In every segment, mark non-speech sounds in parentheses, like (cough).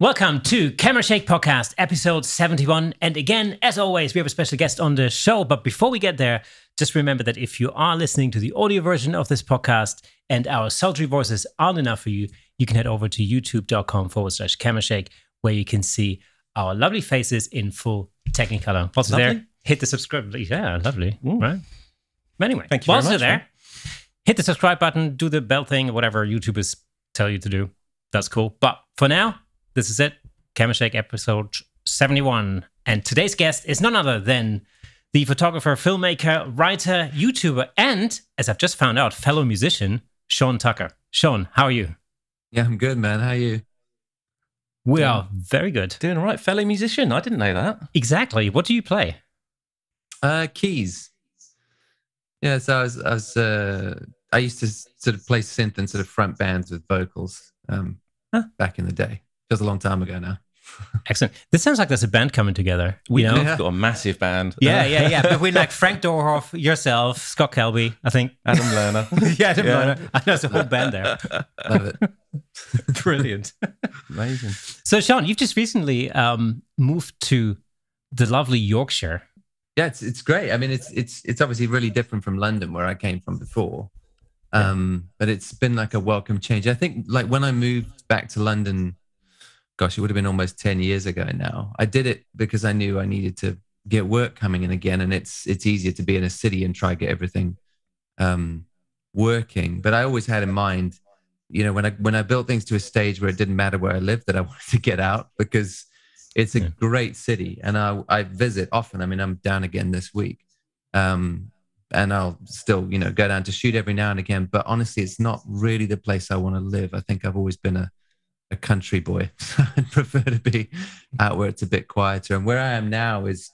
Welcome to Camera Shake Podcast, episode 71. And again, as always, we have a special guest on the show. But before we get there, just remember that if you are listening to the audio version of this podcast and our sultry voices aren't enough for you, you can head over to youtube.com forward slash camera shake, where you can see our lovely faces in full Technicolor. Also Lovely. there, hit the subscribe. Yeah, lovely. Right. Anyway, Thank you very whilst you're much, there, man. hit the subscribe button, do the bell thing, whatever YouTubers tell you to do. That's cool. But for now, this is it. Camera Shake episode 71. And today's guest is none other than the photographer, filmmaker, writer, YouTuber, and, as I've just found out, fellow musician, Sean Tucker. Sean, how are you? Yeah, I'm good, man. How are you? We are very good. Doing all right, fellow musician. I didn't know that. Exactly. What do you play? Uh, keys. Yeah, so I was, I was, uh, I used to sort of play synth and sort of front bands with vocals, um, Huh. back in the day. Just a long time ago now. Excellent. This sounds like there's a band coming together. We you know? have got a massive band. Yeah, yeah, yeah. Between like Frank Doorhof, yourself, Scott Kelby, I think. Adam Lerner. (laughs) yeah, Adam Yeah. Lerner. I know there's a whole band there. Love it. (laughs) Brilliant. Amazing. So, Sean, you've just recently um, moved to the lovely Yorkshire. yeah, it's it's great. I mean, it's it's it's obviously really different from London, where I came from before. Um, but it's been like a welcome change. I think like when I moved back to London, gosh, it would have been almost 10 years ago now. I did it because I knew I needed to get work coming in again. And it's it's easier to be in a city and try to get everything um working. But I always had in mind, you know, when I when I built things to a stage where it didn't matter where I lived, that I (laughs) wanted to get out because it's a Yeah. great city and I I visit often. I mean, I'm down again this week. Um and I'll still, you know, go down to shoot every now and again. But honestly, it's not really the place I want to live. I think I've always been a, a country boy. (laughs) I'd prefer to be out where it's a bit quieter. And where I am now is,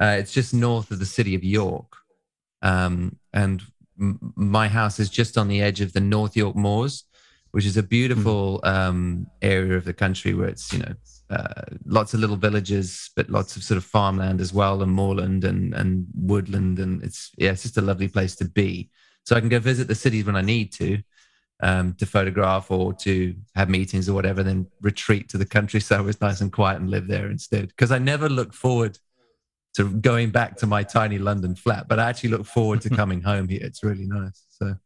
uh, it's just north of the city of York. Um, and m- my house is just on the edge of the North York Moors, which is a beautiful um, area of the country where it's, you know, uh, lots of little villages, but lots of sort of farmland as well, and moorland and and woodland, and it's yeah, it's just a lovely place to be. So I can go visit the cities when I need to, um, to photograph or to have meetings or whatever, then retreat to the countryside (laughs) where it's nice and quiet and live there instead. Because I never look forward to going back to my tiny London flat, but I actually look forward to (laughs) coming home here. It's really nice. So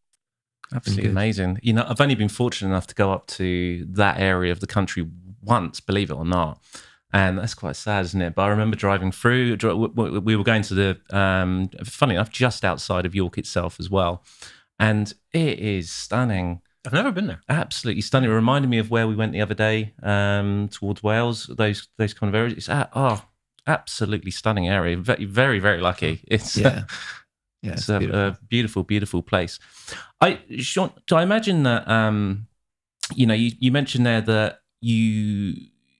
Absolutely amazing. You know, I've only been fortunate enough to go up to that area of the country once, believe it or not. And that's quite sad, isn't it? But I remember driving through. dri- w- w- We were going to the, um, funny enough, just outside of York itself as well. And it is stunning. I've never been there. absolutely stunning. It reminded me of where we went the other day um, towards Wales. Those those kind of areas. It's a- oh, absolutely stunning area. Very very very lucky. It's yeah, (laughs) yeah, it's it's a, beautiful. a beautiful beautiful place. I Sean, so I imagine that um, you know you, you mentioned there that you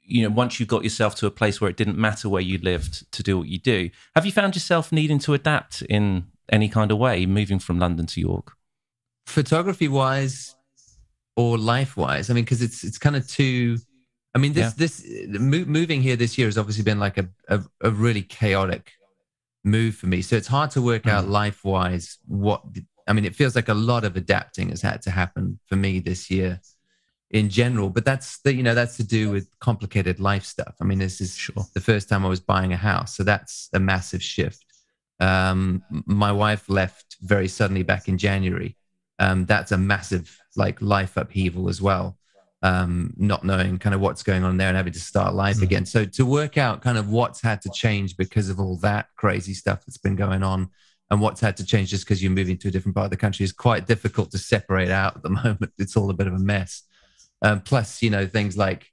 you know once you got yourself to a place where it didn't matter where you lived to do what you do. Have you found yourself needing to adapt in any kind of way, moving from London to York? Photography wise or life wise i mean because it's it's kind of two i mean this Yeah. this mo- moving here this year has obviously been like a, a a really chaotic move for me. So it's hard to work out life wise what i mean it feels like a lot of adapting has had to happen for me this year in general but that's the you know that's to do with complicated life stuff. I mean this is Sure. the first time i was buying a house so that's a massive shift. Um my wife left very suddenly back in january um, that's a massive like life upheaval as well. Um, not knowing kind of what's going on there and having to start life Mhm. again. So to work out kind of what's had to change because of all that crazy stuff that's been going on and what's had to change just because you're moving to a different part of the country is quite difficult to separate out at the (laughs) moment. It's all a bit of a mess. Um, plus, you know, things like,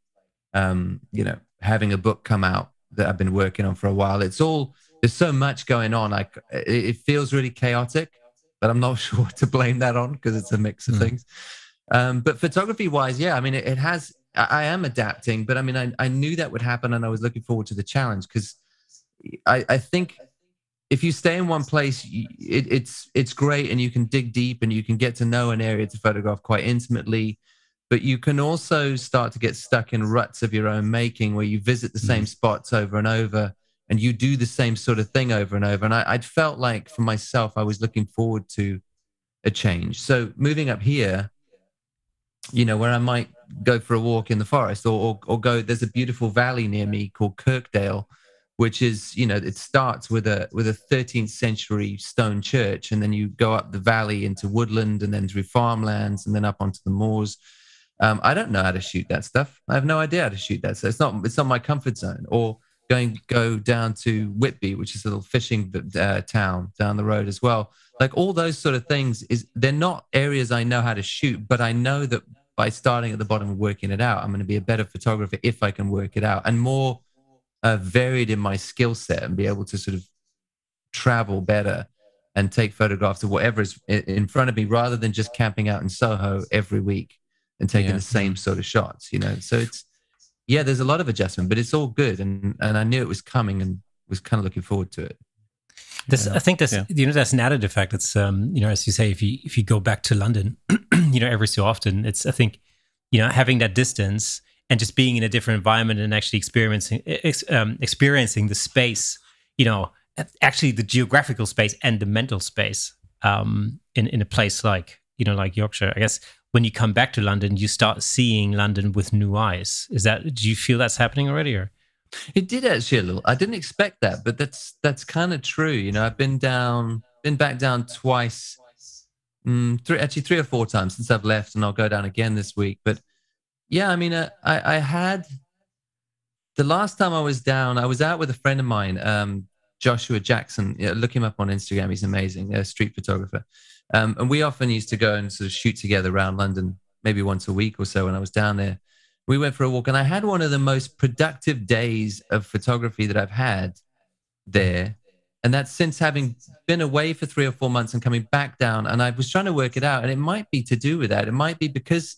um, you know, having a book come out that I've been working on for a while. It's all, there's so much going on. Like it feels really chaotic but I'm not (laughs) sure what to blame that on because it's a mix of Hmm. things. Um, but photography wise, yeah, I mean, it, it has, I, I am adapting, but I mean, I, I knew that would happen and I was looking forward to the challenge because I, I think if you stay in one place, it, it's, it's great and you can dig deep and you can get to know an area to photograph quite intimately. But you can also start to get stuck in ruts of your own making where you visit the same spots over and over and you do the same sort of thing over and over. And I, I'd felt like for myself, I was looking forward to a change. So moving up here, you know, where I might go for a walk in the forest or, or, or go. There's a beautiful valley near me called Kirkdale, which is you know it starts with a with a 13th century stone church, and then you go up the valley into woodland, and then through farmlands, and then up onto the moors. Um, I don't know how to shoot that stuff. I have no idea how to shoot that. So it's not it's not my comfort zone. Or going go down to Whitby, which is a little fishing uh, town down the road as well. Like all those sort of things is they're not areas I know how to shoot, but I know that by starting at the bottom and working it out, I'm going to be a better photographer if I can work it out and more uh, varied in my skill set and be able to sort of travel better and take photographs of whatever is in front of me rather than just camping out in Soho every week and taking yeah. the same sort of shots, you know. So it's yeah, there's a lot of adjustment, but it's all good, and and I knew it was coming, and was kind of looking forward to it. This, I think, that's yeah. you know, that's an added effect. It's, um, you know, as you say, if you if you go back to London, (clears throat) you know, every so often, it's, I think, you know, having that distance and just being in a different environment and actually experiencing ex, um, experiencing the space, you know, actually the geographical space and the mental space um, in in a place like you know like Yorkshire. I guess when you come back to London, you start seeing London with new eyes. Is that do you feel that's happening already, or? It did actually a little. I didn't expect that, but that's that's kind of true. You know, I've been down, been back down twice, mm, three actually three or four times since I've left, and I'll go down again this week. But yeah, I mean, uh, I I had the last time I was down, I was out with a friend of mine, um, Joshua Jackson. Yeah, look him up on Instagram. He's amazing, a street photographer. Um, and we often used to go and sort of shoot together around London, maybe once a week or so when I was down there. We went for a walk, and I had one of the most productive days of photography that I've had there. And that's since having been away for three or four months and coming back down. And I was trying to work it out. And it might be to do with that. It might be because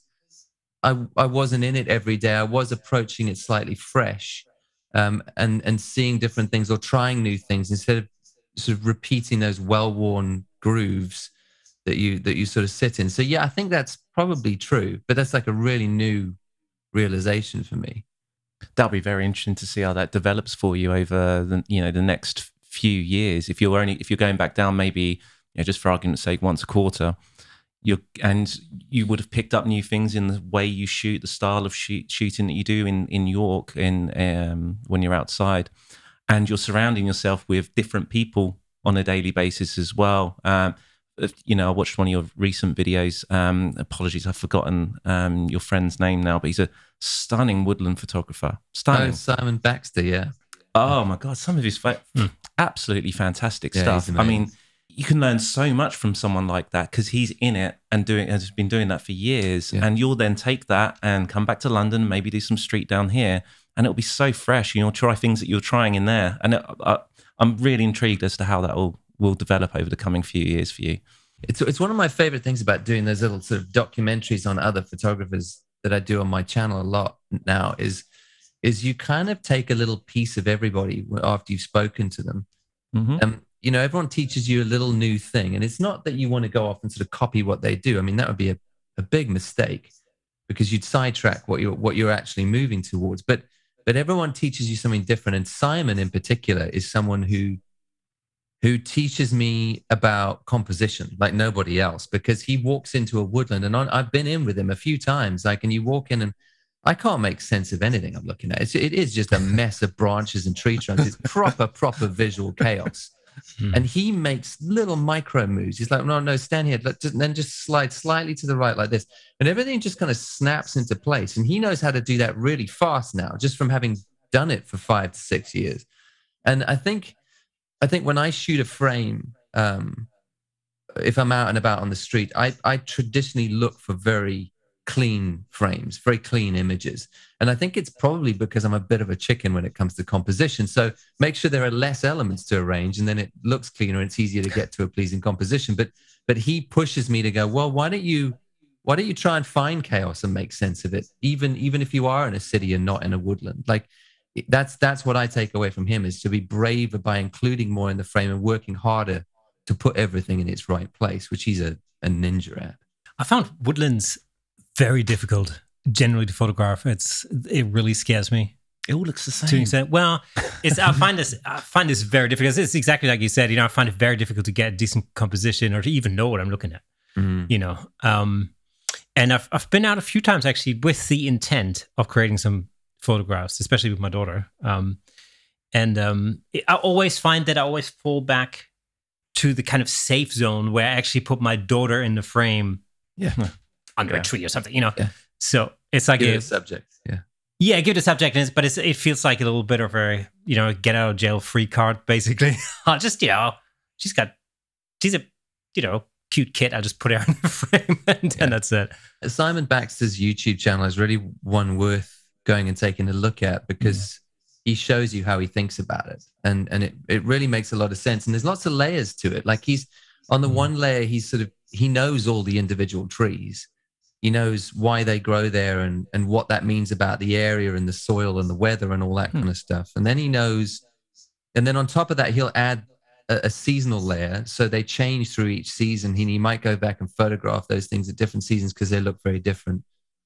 I, I wasn't in it every day. I was approaching it slightly fresh um, and, and seeing different things or trying new things instead of sort of repeating those well worn grooves that you that you sort of sit in. So yeah, I think that's probably true, but that's like a really new realization for me. That'll be very interesting to see how that develops for you over the you know the next few years. If you're only if you're going back down, maybe you know, just for argument's sake, once a quarter, you and you would have picked up new things in the way you shoot, the style of shoot, shooting that you do in in York in um, when you're outside, and you're surrounding yourself with different people on a daily basis as well. Um, you know, I watched one of your recent videos. Um, apologies, I've forgotten um, your friend's name now, but he's a stunning woodland photographer. Stunning. Oh, Simon Baxter, yeah. Oh my God, some of his fa- mm. absolutely fantastic yeah, stuff. I mean, you can learn so much from someone like that because he's in it and doing has been doing that for years. Yeah. And you'll then take that and come back to London, maybe do some street down here, and it'll be so fresh. You'll try things that you're trying in there, and it, I, I'm really intrigued as to how that all will develop over the coming few years for you? It's it's one of my favorite things about doing those little sort of documentaries on other photographers that I do on my channel a lot now is is you kind of take a little piece of everybody after you've spoken to them. Mm-hmm. Um, you know, everyone teaches you a little new thing, and it's not that you want to go off and sort of copy what they do. I mean, that would be a, a big mistake because you'd sidetrack what you're what you're actually moving towards. But but everyone teaches you something different, and Simon in particular is someone who who teaches me about composition like nobody else because he walks into a woodland and I've been in with him a few times. Like, and you walk in and I can't make sense of anything I'm looking at. It's, it is just a mess of branches and tree trunks. It's proper, (laughs) proper visual chaos. Hmm. And he makes little micro moves. He's like, no, no, stand here. And then just slide slightly to the right like this. And everything just kind of snaps into place. And he knows how to do that really fast now, just from having done it for five to six years. And I think I think when I shoot a frame, um, if I'm out and about on the street, I, I traditionally look for very clean frames, very clean images. And I think it's probably because I'm a bit of a chicken when it comes to composition. So make sure there are less elements to arrange and then it looks cleaner and it's easier to get to a pleasing composition. But but he pushes me to go, well, why don't you why don't you try and find chaos and make sense of it? Even even if you are in a city and not in a woodland. Like that's that's what I take away from him is to be braver by including more in the frame and working harder to put everything in its right place, which he's a, a ninja at. I found woodlands very difficult generally to photograph. It's it really scares me. It all looks the same. To well, it's I find this I find this very difficult. It's exactly like you said. You know, I find it very difficult to get decent composition or to even know what I'm looking at. Mm. You know, um, and I've I've been out a few times actually with the intent of creating some photographs, especially with my daughter. Um, and um, I always find that I always fall back to the kind of safe zone where I actually put my daughter in the frame, Yeah. (laughs) under Yeah. a tree or something, you know. Yeah. So it's like Give a, it a subject. Yeah. yeah, give it a subject, and it's- but it's, it feels like a little bit of a you know get out of jail free card, basically. (laughs) I'll just you know she's got she's a you know cute kid. I'll just put her in the (laughs) frame, and, Yeah. and that's it. Simon Baxter's YouTube channel is really one worth going and taking a look at because he shows you how he thinks about it. And and it, it really makes a lot of sense. And there's lots of layers to it. Like he's on the Mm. one layer, he's sort of he knows all the individual trees. He knows why they grow there and and what that means about the area and the soil and the weather and all that Hmm. kind of stuff. And then he knows, and then on top of that, he'll add a, a seasonal layer. So they change through each season. He, he might go back and photograph those things at different seasons because they look very different.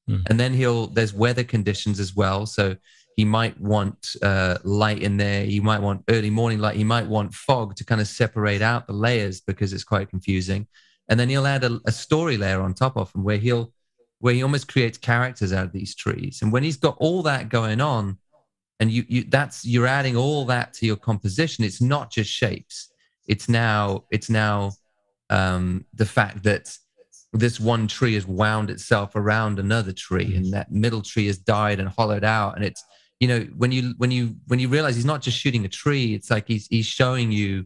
Hmm. And then he'll there's weather conditions as well. So he might want uh, light in there. He might want early morning light. He might want fog to kind of separate out the layers because it's quite confusing. And then he'll add a, a story layer on top of them where he'll where he almost creates characters out of these trees. And when he's got all that going on, and you you that's you're adding all that to your composition. It's not just shapes. It's now it's now um, the fact that this one tree has wound itself around another tree, and mm. that middle tree has died and hollowed out. And it's you know when you when you when you realize he's not just shooting a tree, it's like he's he's showing you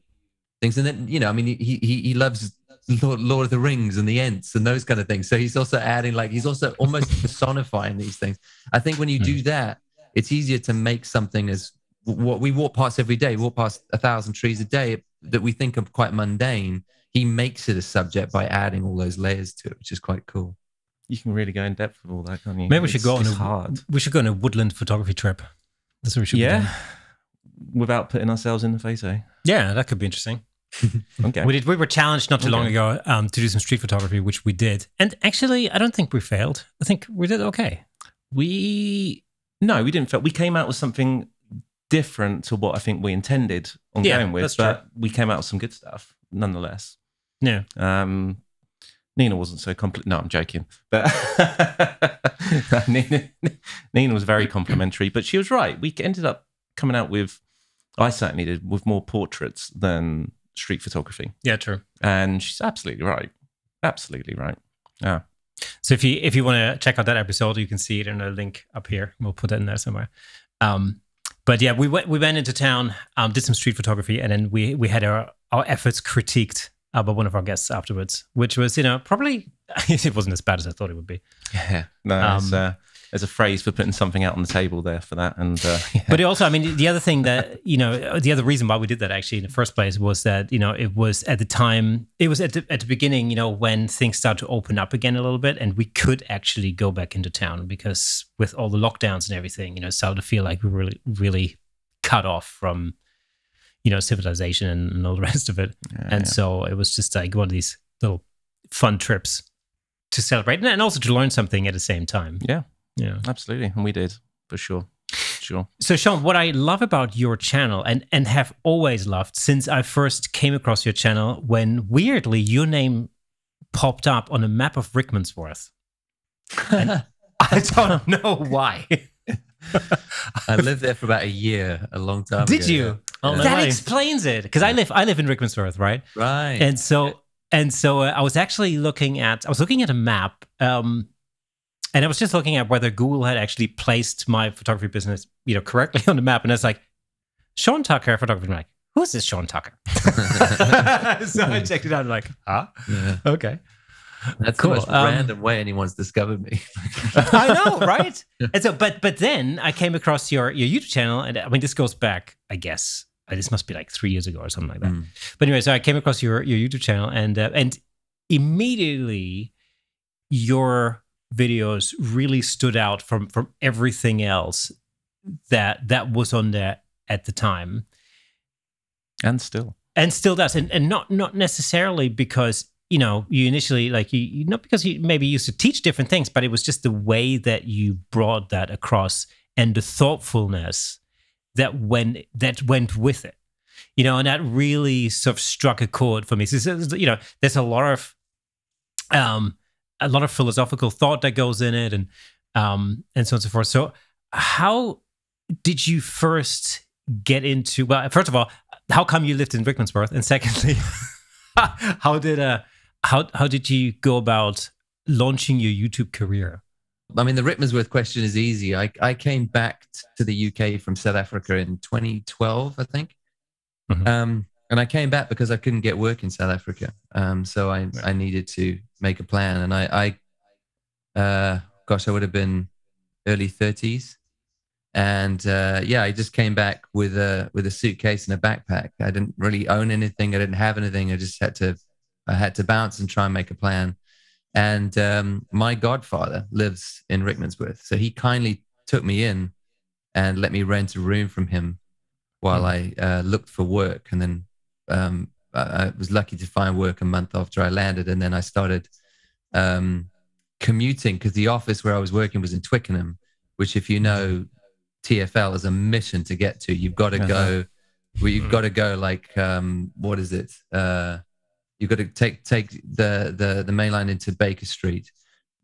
things. And then you know I mean he he he loves Lord, Lord of the Rings and the Ents and those kind of things. So he's also adding like he's also almost (laughs) personifying these things. I think when you do mm. that, it's easier to make something as what we walk past every day, walk past a thousand trees a day that we think of quite mundane. He makes it a subject by adding all those layers to it, which is quite cool. You can really go in depth with all that, can't you? Maybe we should It's- go on a hard. we should go on a woodland photography trip. That's what we should. be Yeah. doing. Without putting ourselves in the face, eh? yeah, that could be interesting. (laughs) Okay. We did. We were challenged not too long ago um, to do some street photography, which we did. And actually, I don't think we failed. I think we did okay. we no, we didn't feel we came out with something different to what I think we intended on Yeah, going with, that's but we came out with some good stuff nonetheless. Yeah. Um, Nina wasn't so compli No, I'm joking. But (laughs) Nina, Nina was very complimentary, but she was right. We ended up coming out with, I certainly did, with more portraits than street photography. Yeah, true. And she's absolutely right. Absolutely right. Yeah. So if you if you want to check out that episode, you can see it in a link up here. We'll put it in there somewhere. Um, but yeah, we went we went into town, um, did some street photography, and then we we had our our efforts critiqued uh, by one of our guests afterwards, which was you know probably (laughs) it wasn't as bad as I thought it would be. Yeah. No, Um, there's, uh, there's a phrase for putting something out on the table there for that. And uh, (laughs) yeah. But it also, I mean, the other thing that you know, the other reason why we did that actually in the first place was that you know it was at the time, it was at the, at the beginning, you know, when things started to open up again a little bit, and we could actually go back into town because with all the lockdowns and everything, you know, it started to feel like we were really, really cut off from, you know, civilization and, and all the (laughs) rest of it. Yeah, and yeah. so it was just like one of these little fun trips to celebrate and also to learn something at the same time. Yeah. Yeah. absolutely. And we did for sure. Sure. So, Sean, what I love about your channel and, and have always loved since I first came across your channel when weirdly your name popped up on a map of Rickmansworth. (laughs) I don't know why. (laughs) I lived there for about a year, a long time Did ago. you? Oh, no that way. explains it because I live I live in Rickmansworth, right? Right. And so and so uh, I was actually looking at I was looking at a map, um, and I was just looking at whether Google had actually placed my photography business, you know, correctly (laughs) on the map, and it's like Sean Tucker photography. I'm like, who's this Sean Tucker? (laughs) so I (laughs) checked it out. I'm like, huh? yeah. Okay. That's Cool. the most Um, random way anyone's discovered me. I know, right? And so, but but then I came across your your YouTube channel, and I mean, this goes back, I guess, this must be like three years ago or something like that. Mm. But anyway, so I came across your your YouTube channel, and uh, and immediately your videos really stood out from from everything else that that was on there at the time And still. and still does and, and not not necessarily because you know you initially like you, you not because you maybe used to teach different things but it was just the way that you brought that across and the thoughtfulness that went that went with it you know and that really sort of struck a chord for me so, you know there's a lot of um a lot of philosophical thought that goes in it, and um, and so on and so forth. So, how did you first get into? Well, first of all, how come you lived in Rickmansworth, and secondly, (laughs) how did uh, how how did you go about launching your YouTube career? I mean, the Rickmansworth question is easy. I, I came back to the UK from South Africa in 2012, I think. Mm-hmm. Um, and I came back because I couldn't get work in South Africa. Um, so I, I needed to make a plan. And I, I uh, gosh, I would have been early 30s. And uh, yeah, I just came back with a with a suitcase and a backpack. I didn't really own anything. I didn't have anything. I just had to I had to bounce and try and make a plan. And um, my godfather lives in Rickmansworth. So he kindly took me in and let me rent a room from him while mm. I uh, looked for work. And then um, I was lucky to find work a month after I landed. And then I started um, commuting because the office where I was working was in Twickenham, which, if you know, TFL is a mission to get to. You've got to uh-huh. go. Well, you've mm. got to go like um, what is it? Uh, you've got to take take the the the main line into Baker Street,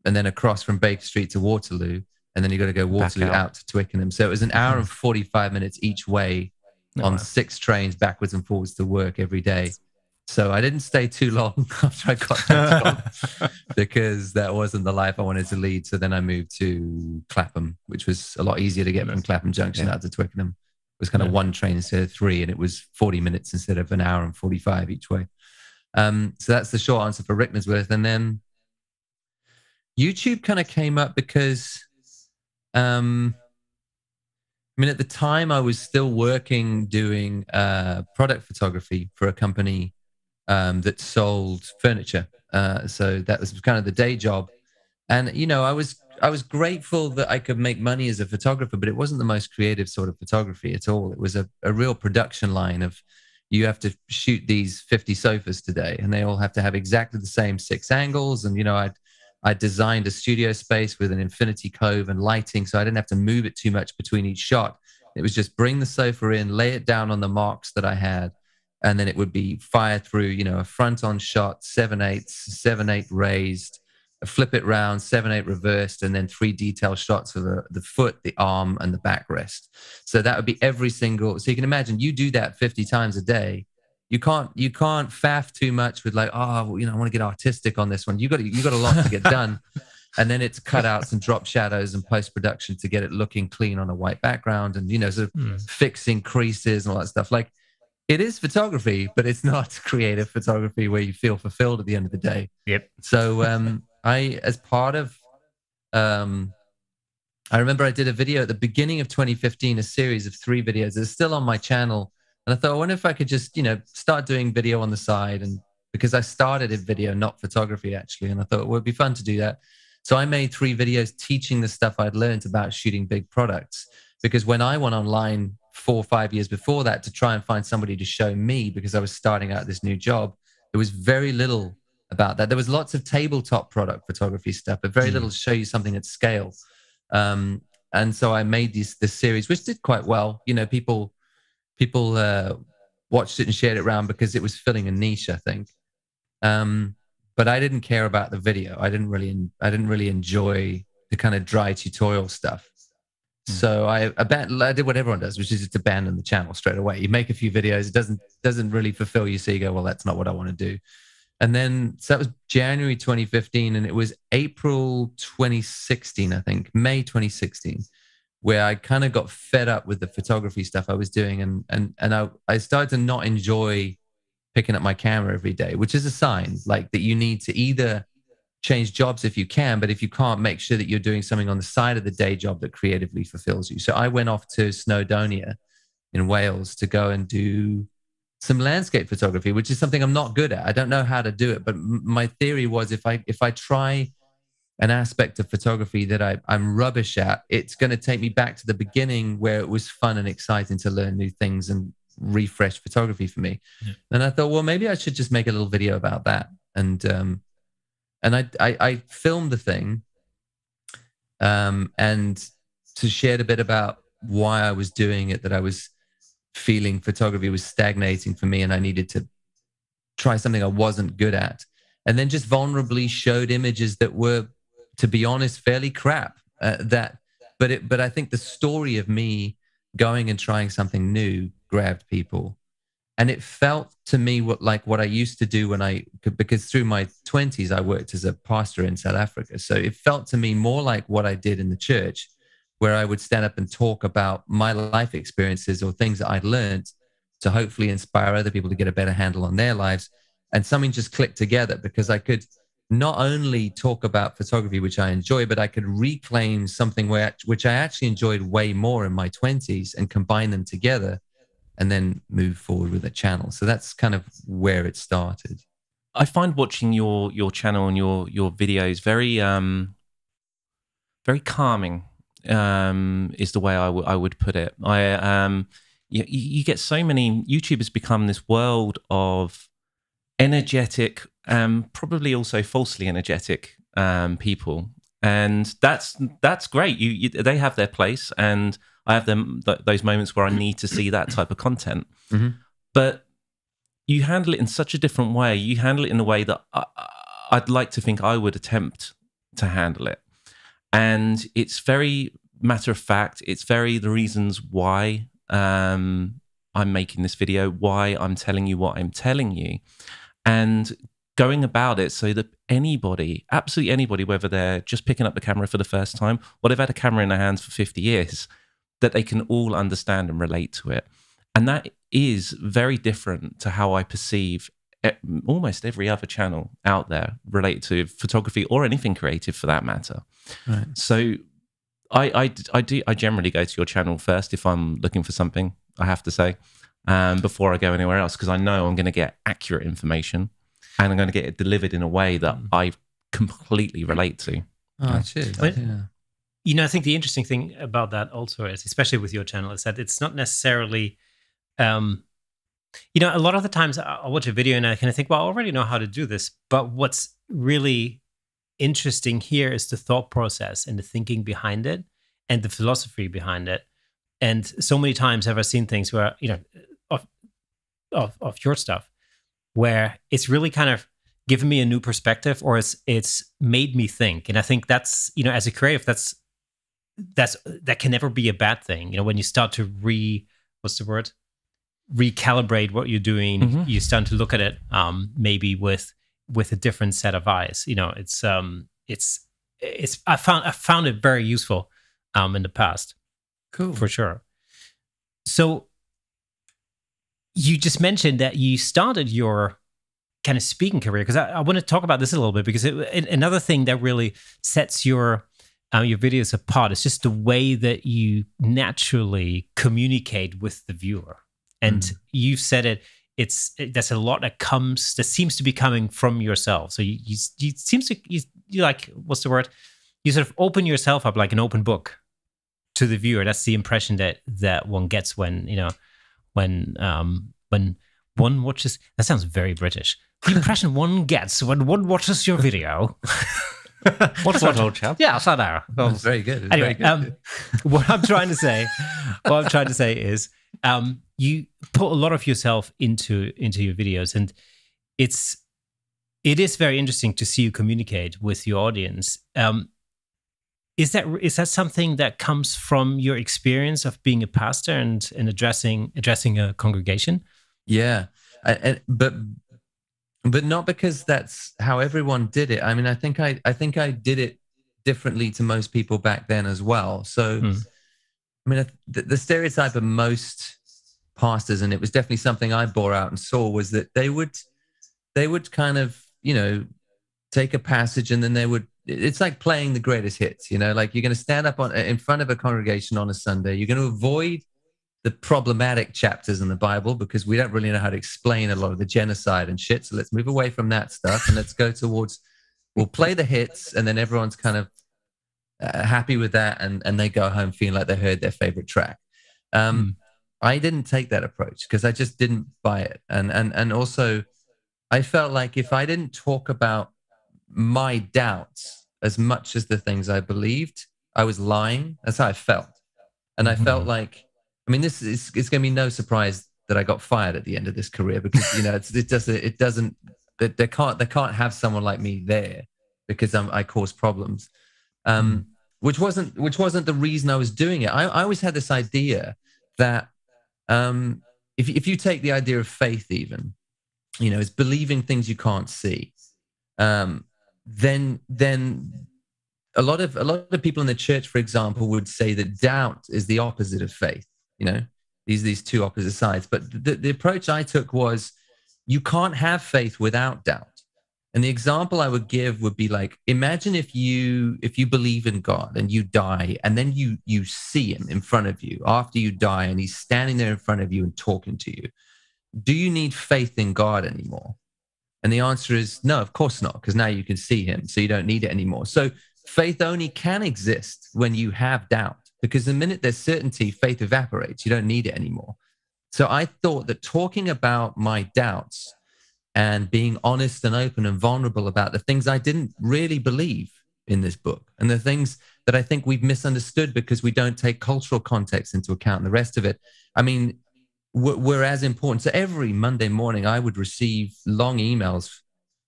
and then across from Baker Street to Waterloo, and then you've got to go Waterloo out. out. to Twickenham. So it was an hour and hmm. forty five minutes each way oh, on wow. six trains backwards and forwards to work every day. So I didn't stay too long (laughs) after I got that (laughs) job because that wasn't the life I wanted to lead. So then I moved to Clapham, which was a lot easier to get from Clapham Junction yeah. out to Twickenham. It was kind of yeah. one train instead of three, and it was 40 minutes instead of an hour and 45 each way. Um, so that's the short answer for Rickmansworth. And then YouTube kind of came up because, um, I mean, at the time I was still working doing uh, product photography for a company um, that sold furniture. Uh, so that was kind of the day job. And you know, I was I was grateful that I could make money as a photographer, but it wasn't the most creative sort of photography at all. It was a, a real production line of you have to shoot these 50 sofas today and they all have to have exactly the same six angles. And you know i i designed a studio space with an infinity cove and lighting so i didn't have to move it too much between each shot. It was just bring the sofa in lay it down on the marks that i had and then it would be fire through you know a front on shot seven eighths seven eight raised flip it round, seven, eight reversed, and then three detailed shots of the, the foot, the arm, and the backrest. So that would be every single. So you can imagine you do that 50 times a day. You can't you can't faff too much with like, oh, you know, I want to get artistic on this one. You got you got a lot to get done. (laughs) and then it's cutouts and drop shadows and post production to get it looking clean on a white background and you know sort of mm. fixing creases and all that stuff like it is photography but it's not (laughs) creative photography where you feel fulfilled at the end of the day yep so um I, as part of, um, I remember I did a video at the beginning of 2015, a series of three videos. It's still on my channel. And I thought, I wonder if I could just, you know, start doing video on the side. And because I started in video, not photography, actually. And I thought it would be fun to do that. So I made three videos teaching the stuff I'd learned about shooting big products. Because when I went online four or five years before that to try and find somebody to show me, because I was starting out this new job, there was very little about that. There was lots of tabletop product photography stuff, but very mm. little to show you something at scale. Um, and so I made this this series, which did quite well. You know, people people uh, watched it and shared it around because it was filling a niche, I think. Um, but I didn't care about the video. I didn't really I didn't really enjoy the kind of dry tutorial stuff. Mm. So I, abandoned, I did what everyone does, which is just abandon the channel straight away. You make a few videos, it doesn't doesn't really fulfill you, so you go, well, that's not what I want to do. And then so that was January 2015, and it was April 2016, I think, May 2016, where I kind of got fed up with the photography stuff I was doing, and and and I, I started to not enjoy picking up my camera every day, which is a sign like that you need to either change jobs if you can, but if you can't, make sure that you're doing something on the side of the day job that creatively fulfills you. So I went off to Snowdonia in Wales to go and do some landscape photography, which is something I'm not good at. I don't know how to do it, but m- my theory was if I if I try an aspect of photography that I, I'm rubbish at, it's going to take me back to the beginning where it was fun and exciting to learn new things and refresh photography for me. Yeah. And I thought, well, maybe I should just make a little video about that. And um, and I, I, I filmed the thing, um, and to share a bit about why I was doing it, that I was feeling photography was stagnating for me and I needed to try something I wasn't good at. and then just vulnerably showed images that were, to be honest, fairly crap. Uh, that, but it, but I think the story of me going and trying something new grabbed people and it felt to me what like what i used to do when i because through my 20s i worked as a pastor in south africa so it felt to me more like what i did in the church where i would stand up and talk about my life experiences or things that i'd learned to hopefully inspire other people to get a better handle on their lives and something just clicked together because i could not only talk about photography which i enjoy but i could reclaim something where, which i actually enjoyed way more in my 20s and combine them together and then move forward with a channel. So that's kind of where it started. I find watching your your channel and your your videos very um very calming um is the way I, w- I would put it. I um you, you get so many YouTube has become this world of energetic um probably also falsely energetic um people and that's that's great you, you they have their place and I have them th- those moments where I need to see that type of content. Mm-hmm. But you handle it in such a different way. You handle it in a way that I, I'd like to think I would attempt to handle it, and it's very matter of fact. It's very the reasons why um, I'm making this video, why I'm telling you what I'm telling you, and going about it so that anybody, absolutely anybody, whether they're just picking up the camera for the first time or they've had a camera in their hands for 50 years, that they can all understand and relate to it. And that is very different to how I perceive almost every other channel out there related to photography or anything creative for that matter. Right. So I, I, I do I generally go to your channel first if I'm looking for something. I have to say um, before I go anywhere else because I know I'm going to get accurate information and I'm going to get it delivered in a way that mm. I completely relate to. Oh, cheers. I yeah you know, I think the interesting thing about that also is, especially with your channel, is that it's not necessarily, um, you know, a lot of the times I'll watch a video and I kind of think, well, I already know how to do this. But what's really interesting here is the thought process and the thinking behind it and the philosophy behind it. And so many times have I seen things where, you know, of, of, of your stuff, where it's really kind of given me a new perspective or it's it's made me think and i think that's you know as a creative that's that's that can never be a bad thing. You know, when you start to re what's the word? Recalibrate what you're doing, mm-hmm. you start to look at it um maybe with with a different set of eyes. You know, it's um it's it's I found I found it very useful um in the past. Cool. For sure. So you just mentioned that you started your kind of speaking career because I, I, want to talk about this a little bit because it, another thing that really sets your um, your videos apart. It's just the way that you naturally communicate with the viewer. And mm. you've said it. It's it, there's a lot that comes that seems to be coming from yourself. So you you, you seems to you, you like what's the word? You sort of open yourself up like an open book to the viewer. That's the impression that that one gets when you know when um when one watches. That sounds very British. The (laughs) impression one gets when one watches your video. (laughs) What's that, old chap? Yeah, I know. That's very good. Anyway, very good. Um, what I'm trying to say, what I'm trying to say is, um, you put a lot of yourself into into your videos, and it's it is very interesting to see you communicate with your audience. Um, is that is that something that comes from your experience of being a pastor and and addressing addressing a congregation? Yeah, I, but but not because that's how everyone did it. I mean, I think I, I think I did it differently to most people back then as well. So, hmm. I mean, the, the stereotype of most pastors, and it was definitely something I bore out and saw, was that they would, they would kind of, you know, take a passage and then they would. It's like playing the greatest hits, you know. Like you're going to stand up on uh, in front of a congregation on a Sunday. You're going to avoid the problematic chapters in the Bible because we don't really know how to explain a lot of the genocide and shit. So let's move away from that stuff and let's go towards we'll play the hits and then everyone's kind of uh, happy with that and and they go home feeling like they heard their favorite track. Um, mm. I didn't take that approach because I just didn't buy it, and and and also I felt like if I didn't talk about my doubts as much as the things I believed, I was lying. That's how I felt, and I mm-hmm. felt like I mean, this is it's going to be no surprise that I got fired at the end of this career because you know it doesn't it doesn't they, they can't they can't have someone like me there because I'm, I cause problems. Um, mm. Which wasn't which wasn't the reason I was doing it. I, I always had this idea that um, if if you take the idea of faith, even you know, it's believing things you can't see. Um, then then a lot of a lot of people in the church, for example, would say that doubt is the opposite of faith. You know, these these two opposite sides. But the, the approach I took was you can't have faith without doubt. And the example I would give would be like imagine if you if you believe in God and you die and then you you see him in front of you after you die and he's standing there in front of you and talking to you. Do you need faith in God anymore? And the answer is no, of course not, because now you can see him, so you don't need it anymore. So faith only can exist when you have doubt, because the minute there's certainty, faith evaporates. You don't need it anymore. So I thought that talking about my doubts and being honest and open and vulnerable about the things I didn't really believe in this book and the things that I think we've misunderstood because we don't take cultural context into account and the rest of it. I mean, were, as important. So every Monday morning, I would receive long emails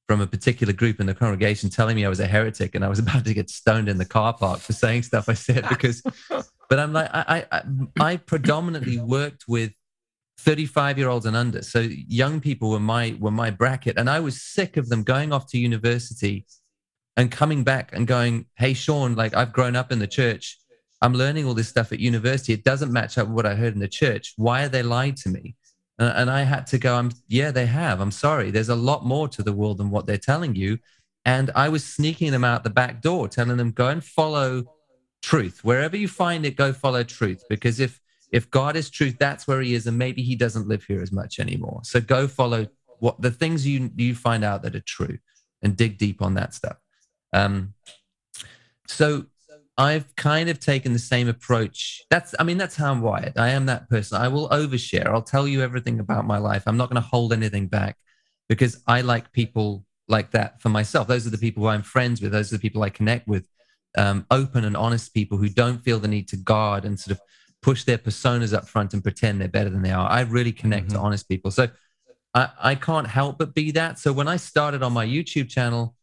from a particular group in the congregation telling me I was a heretic and I was (laughs) about to get stoned in the car park for saying stuff I said because, (laughs) but I'm like, I, I, I predominantly worked with 35 year olds and under. So young people were my, were my bracket. And I was sick of them going off to university and coming back and going, Hey, Sean, like I've grown up in the church I'm learning all this stuff at university. It doesn't match up with what I heard in the church. Why are they lied to me? Uh, and I had to go, I'm, yeah, they have. I'm sorry. There's a lot more to the world than what they're telling you. And I was sneaking them out the back door, telling them, go and follow truth. Wherever you find it, go follow truth. Because if, if God is truth, that's where he is. And maybe he doesn't live here as much anymore. So go follow what the things you, you find out that are true and dig deep on that stuff. Um, so I've kind of taken the same approach. That's, I mean, that's how I'm wired. I am that person. I will overshare. I'll tell you everything about my life. I'm not going to hold anything back because I like people like that for myself. Those are the people who I'm friends with. Those are the people I connect with. Um, open and honest people who don't feel the need to guard and sort of push their personas up front and pretend they're better than they are. I really connect mm-hmm. to honest people. So I, I can't help but be that. So when I started on my YouTube channel,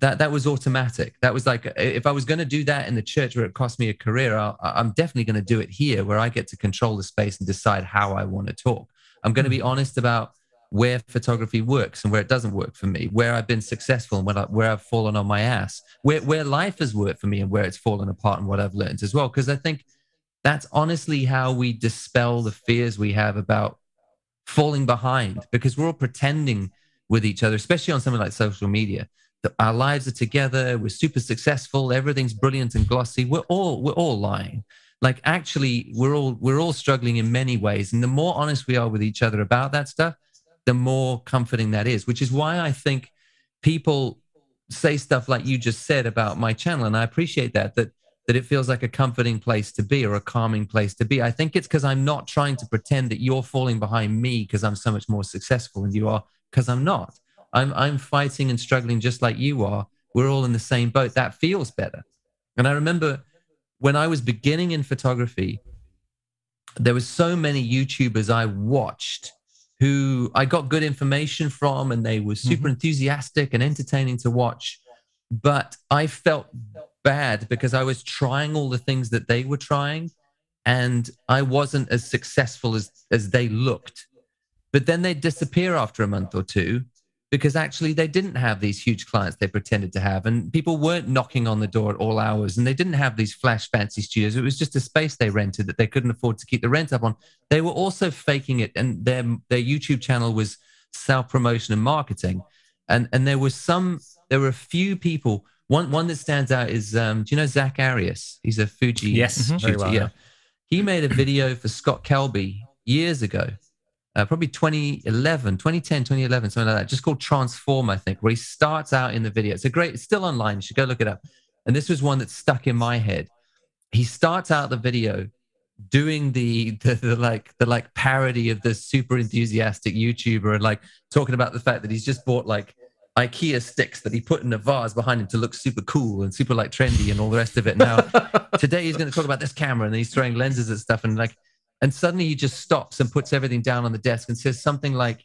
that that was automatic. That was like if I was going to do that in the church where it cost me a career, i am definitely going to do it here where I get to control the space and decide how I want to talk. I'm going to be mm-hmm. honest about where photography works and where it doesn't work for me, where I've been successful and where, I, where I've fallen on my ass, where where life has worked for me and where it's fallen apart and what I've learned as well. Because I think that's honestly how we dispel the fears we have about falling behind because we're all pretending with each other, especially on something like social media That our lives are together, we're super successful, everything's brilliant and glossy. We're all we're all lying. Like actually, we're all we're all struggling in many ways. And the more honest we are with each other about that stuff, the more comforting that is. Which is why I think people say stuff like you just said about my channel, and I appreciate that. That that it feels like a comforting place to be or a calming place to be. I think it's because I'm not trying to pretend that you're falling behind me because I'm so much more successful than you are because I'm not. I'm I'm fighting and struggling just like you are. We're all in the same boat. That feels better. And I remember when I was beginning in photography, there were so many YouTubers I watched who I got good information from and they were super mm-hmm. enthusiastic and entertaining to watch. But I felt bad because I was trying all the things that they were trying and I wasn't as successful as, as they looked. But then they'd disappear after a month or two because actually they didn't have these huge clients they pretended to have and people weren't knocking on the door at all hours and they didn't have these flash fancy studios. It was just a space they rented that they couldn't afford to keep the rent up on. They were also faking it and their their youtube channel was self promotion and marketing. And and there was some there were a few people one one that stands out is um, do you know zack arias he's a fuji yes shooter, well, yeah he made a video for scott kelby years ago uh, probably 2011, 2010, 2011, something like that, just called Transform, I think, where he starts out in the video. It's a great, it's still online. You should go look it up. And this was one that stuck in my head. He starts out the video doing the, (laughs) the, the like the like parody of the super enthusiastic YouTuber and like talking about the fact that he's just bought like IKEA sticks that he put in a vase behind him to look super cool and super like trendy and all the rest of it. Now (laughs) today he's going to talk about this camera and he's throwing lenses and stuff and like and suddenly he just stops and puts everything down on the desk and says something like,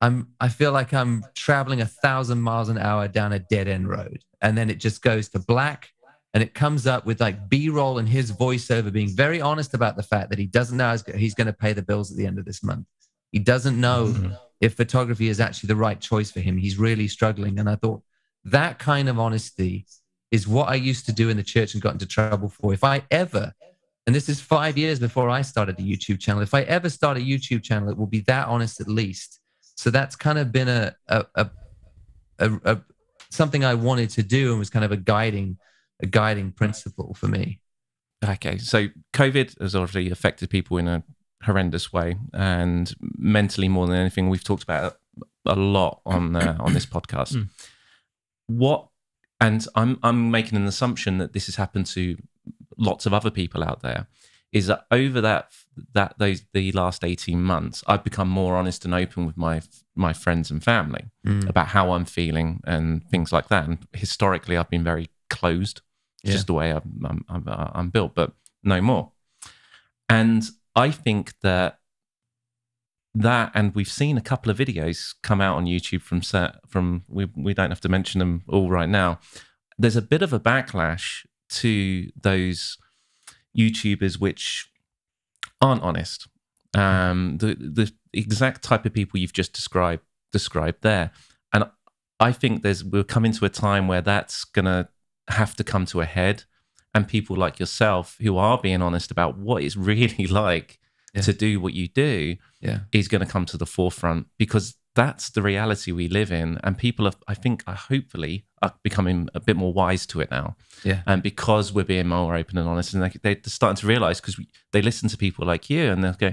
I'm I feel like I'm traveling a thousand miles an hour down a dead end road, and then it just goes to black, and it comes up with like B-roll and his voiceover being very honest about the fact that he doesn't know he's going to pay the bills at the end of this month. He doesn't know mm-hmm. If photography is actually the right choice for him. He's really struggling, and I thought that kind of honesty is what I used to do in the church and got into trouble for. If I ever and this is five years before I started a YouTube channel. If I ever start a YouTube channel, it will be that honest at least so that's kind of been a, a, a, a, a something I wanted to do and was kind of a guiding a guiding principle for me. Okay, so COVID has obviously affected people in a horrendous way, and mentally more than anything. We've talked about a lot on uh, on this podcast. Mm. What, and I'm I'm making an assumption that this has happened to lots of other people out there is that over that that those the last 18 months i've become more honest and open with my my friends and family mm. about how i'm feeling and things like that and historically i've been very closed yeah. just the way I'm, I'm, I'm, I'm built but no more and i think that that and we've seen a couple of videos come out on youtube from set from we, we don't have to mention them all right now. There's a bit of a backlash to those YouTubers which aren't honest. Um, the the exact type of people you've just described described there, and I think there's we're coming to a time where that's gonna have to come to a head, and people like yourself who are being honest about what it's (laughs) really like yeah. to do what you do yeah. is going to come to the forefront because that's the reality we live in and people are i think are hopefully are becoming a bit more wise to it now yeah and because we're being more open and honest and they, are starting to realize because they listen to people like you and they'll go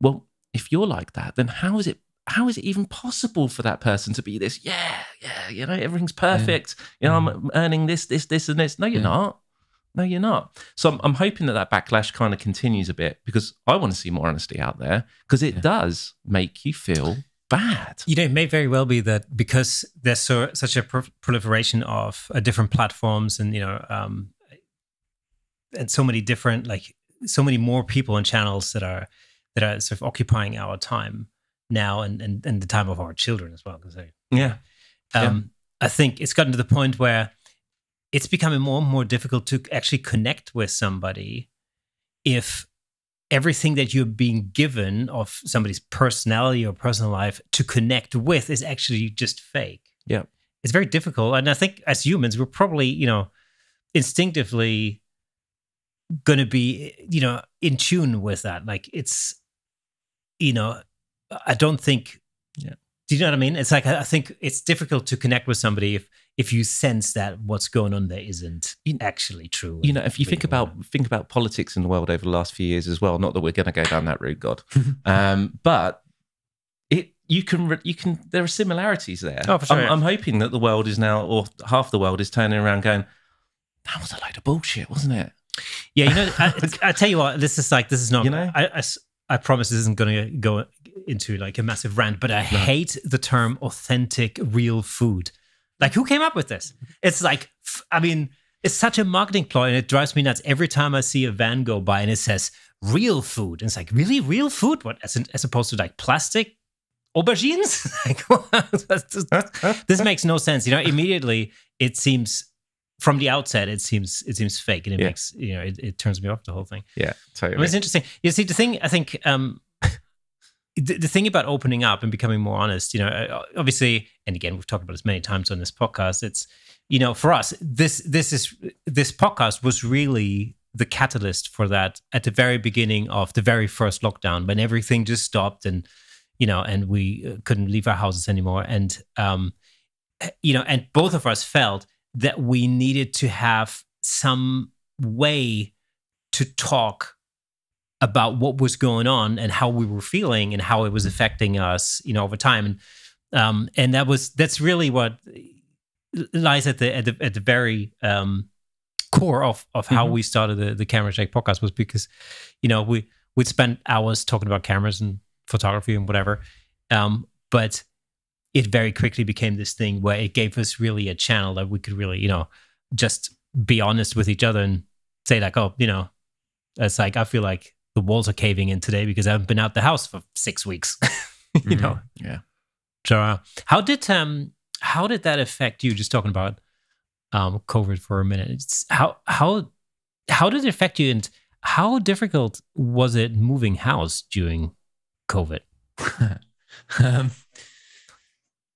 well if you're like that then how is it how is it even possible for that person to be this yeah yeah you know everything's perfect yeah. you know i'm mm. earning this this this and this no you're yeah. not no you're not so I'm, I'm, hoping that that backlash kind of continues a bit because i want to see more honesty out there because it yeah. does make you feel bad. You know, it may very well be that because there's so such a proliferation of uh, different platforms and you know, um, and so many different like so many more people and channels that are that are sort of occupying our time now and and, and the time of our children as well. Because yeah, um, yeah. I think it's gotten to the point where it's becoming more and more difficult to actually connect with somebody if everything that you're being given of somebody's personality or personal life to connect with is actually just fake. Yeah. It's very difficult. And I think as humans, we're probably, you know, instinctively going to be, you know, in tune with that. Like it's, you know, I don't think, yeah. do you know what I mean? It's like, I think it's difficult to connect with somebody if, if you sense that what's going on there isn't actually true. You know, if you think about think about politics in the world over the last few years as well. Not that we're going to go down that route, God, (laughs) um, but it you can you can there are similarities there. Oh, for sure. I'm, I'm, hoping that the world is now, or half the world is turning around, going, "That was a load of bullshit, wasn't it?" Yeah, you know, I, (laughs) I, tell you what, this is like this is not. You know, I, I, I promise this isn't going to go into like a massive rant, but I no. hate the term authentic, real food. Like, who came up with this? It's like, I mean, it's such a marketing ploy, and it drives me nuts every time I see a van go by and it says real food. And it's like, really, real food? What, as, in, as opposed to like plastic aubergines? (laughs) like, (laughs) this makes no sense. You know, immediately it seems from the outset it seems it seems fake and it yeah. makes you know it, it, turns me off the whole thing yeah totally I mean, it's interesting you see the thing i think um the, the thing about opening up and becoming more honest, you know, uh, obviously, and again, we've talked about this many times on this podcast. It's, you know, for us, this this is this podcast was really the catalyst for that at the very beginning of the very first lockdown when everything just stopped and you know and we uh, couldn't leave our houses anymore and um you know and both of us felt that we needed to have some way to talk about what was going on and how we were feeling and how it was affecting us, you know, over time. And um, and that was that's really what lies at the at the at the very um, core of of how mm-hmm. we started the the Camera Shake podcast was because, you know, we we'd spend hours talking about cameras and photography and whatever, um, but it very quickly became this thing where it gave us really a channel that we could really, you know, just be honest with each other and say like, oh, you know, it's like I feel like the walls are caving in today because I haven't been out the house for six weeks. (laughs) you mm-hmm. know? Yeah. Sure. How did um how did that affect you? Just talking about um COVID for a minute. It's how how how did it affect you, and how difficult was it moving house during COVID? (laughs) um,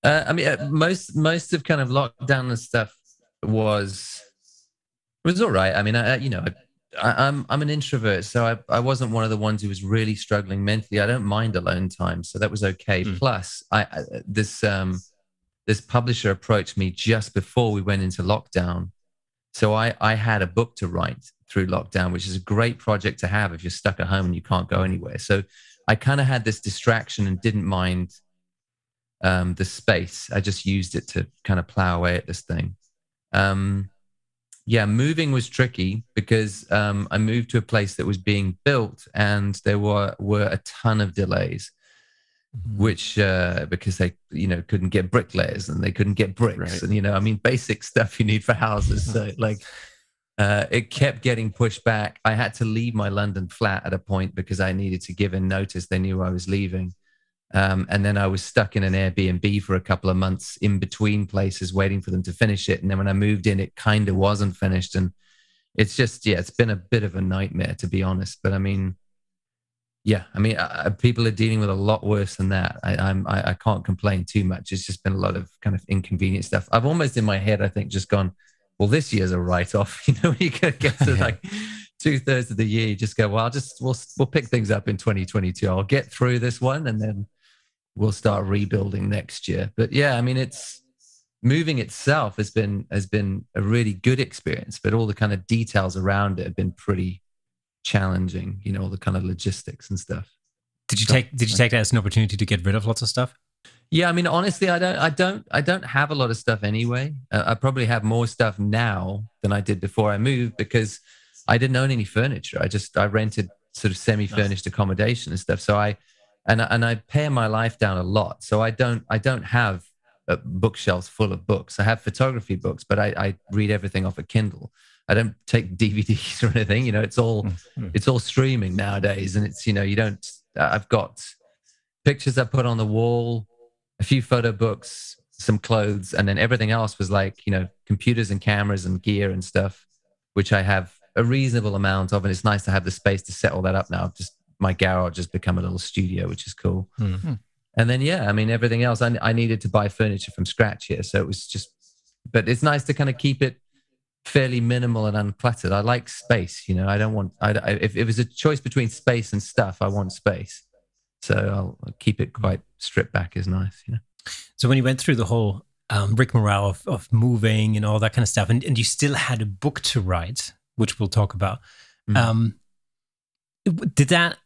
uh, I mean, uh, most most of kind of lockdown and stuff was was all right. I mean, I, you know, I, am I'm, I'm an introvert, so I I wasn't one of the ones who was really struggling mentally. I don't mind alone time, so that was okay. Mm. Plus, I, I this um this publisher approached me just before we went into lockdown, so I I had a book to write through lockdown, which is a great project to have if you're stuck at home and you can't go anywhere. So I kind of had this distraction and didn't mind um, the space. I just used it to kind of plow away at this thing. Um, yeah, moving was tricky because um, I moved to a place that was being built, and there were were a ton of delays, mm-hmm. which uh, because they you know couldn't get bricklayers and they couldn't get bricks, right. and you know I mean basic stuff you need for houses. So (laughs) like uh, it kept getting pushed back. I had to leave my London flat at a point because I needed to give in notice. They knew I was leaving. Um, and then I was stuck in an Airbnb for a couple of months in between places, waiting for them to finish it. And then when I moved in, it kind of wasn't finished. And it's just, yeah, it's been a bit of a nightmare, to be honest. But I mean, yeah, I mean, uh, people are dealing with a lot worse than that. I, I'm, I, I can't complain too much. It's just been a lot of kind of inconvenient stuff. I've almost in my head, I think, just gone, well, this year's a write off. (laughs) You know, you get to (laughs) like two thirds of the year, you just go, well, I'll just, we'll, we'll pick things up in 2022. I'll get through this one and then we'll start rebuilding next year. But yeah, I mean, it's moving itself has been has been a really good experience, but all the kind of details around it have been pretty challenging. You know, all the kind of logistics and stuff. Did you take Did you take that as an opportunity to get rid of lots of stuff? Yeah, I mean, honestly, I don't, I don't, I don't have a lot of stuff anyway. Uh, I probably have more stuff now than I did before I moved because I didn't own any furniture. I just I rented sort of semi-furnished accommodation and stuff. So I and and I pare my life down a lot. So I don't I don't have bookshelves full of books. I have photography books, but I, I read everything off a Kindle. I don't take (laughs) DVDs or anything. You know, it's all mm-hmm. it's all streaming nowadays, and it's you know you don't. I've got pictures I put on the wall, a few photo books, some clothes, and then everything else was like you know computers and cameras and gear and stuff, which I have a reasonable amount of, and it's nice to have the space to set all that up now. Just my garage has become a little studio, which is cool. Mm-hmm. And then, yeah, I mean, everything else, I, I needed to buy furniture from scratch here. So it was just, but it's nice to kind of keep it fairly minimal and uncluttered. I like space, you know, I don't want, I, if, if it was a choice between space and stuff, I want space. So I'll, I'll keep it quite stripped back is nice, you know. So when you went through the whole um, Rick Morale of, of moving and all that kind of stuff, and, and you still had a book to write, which we'll talk about, mm. um, did that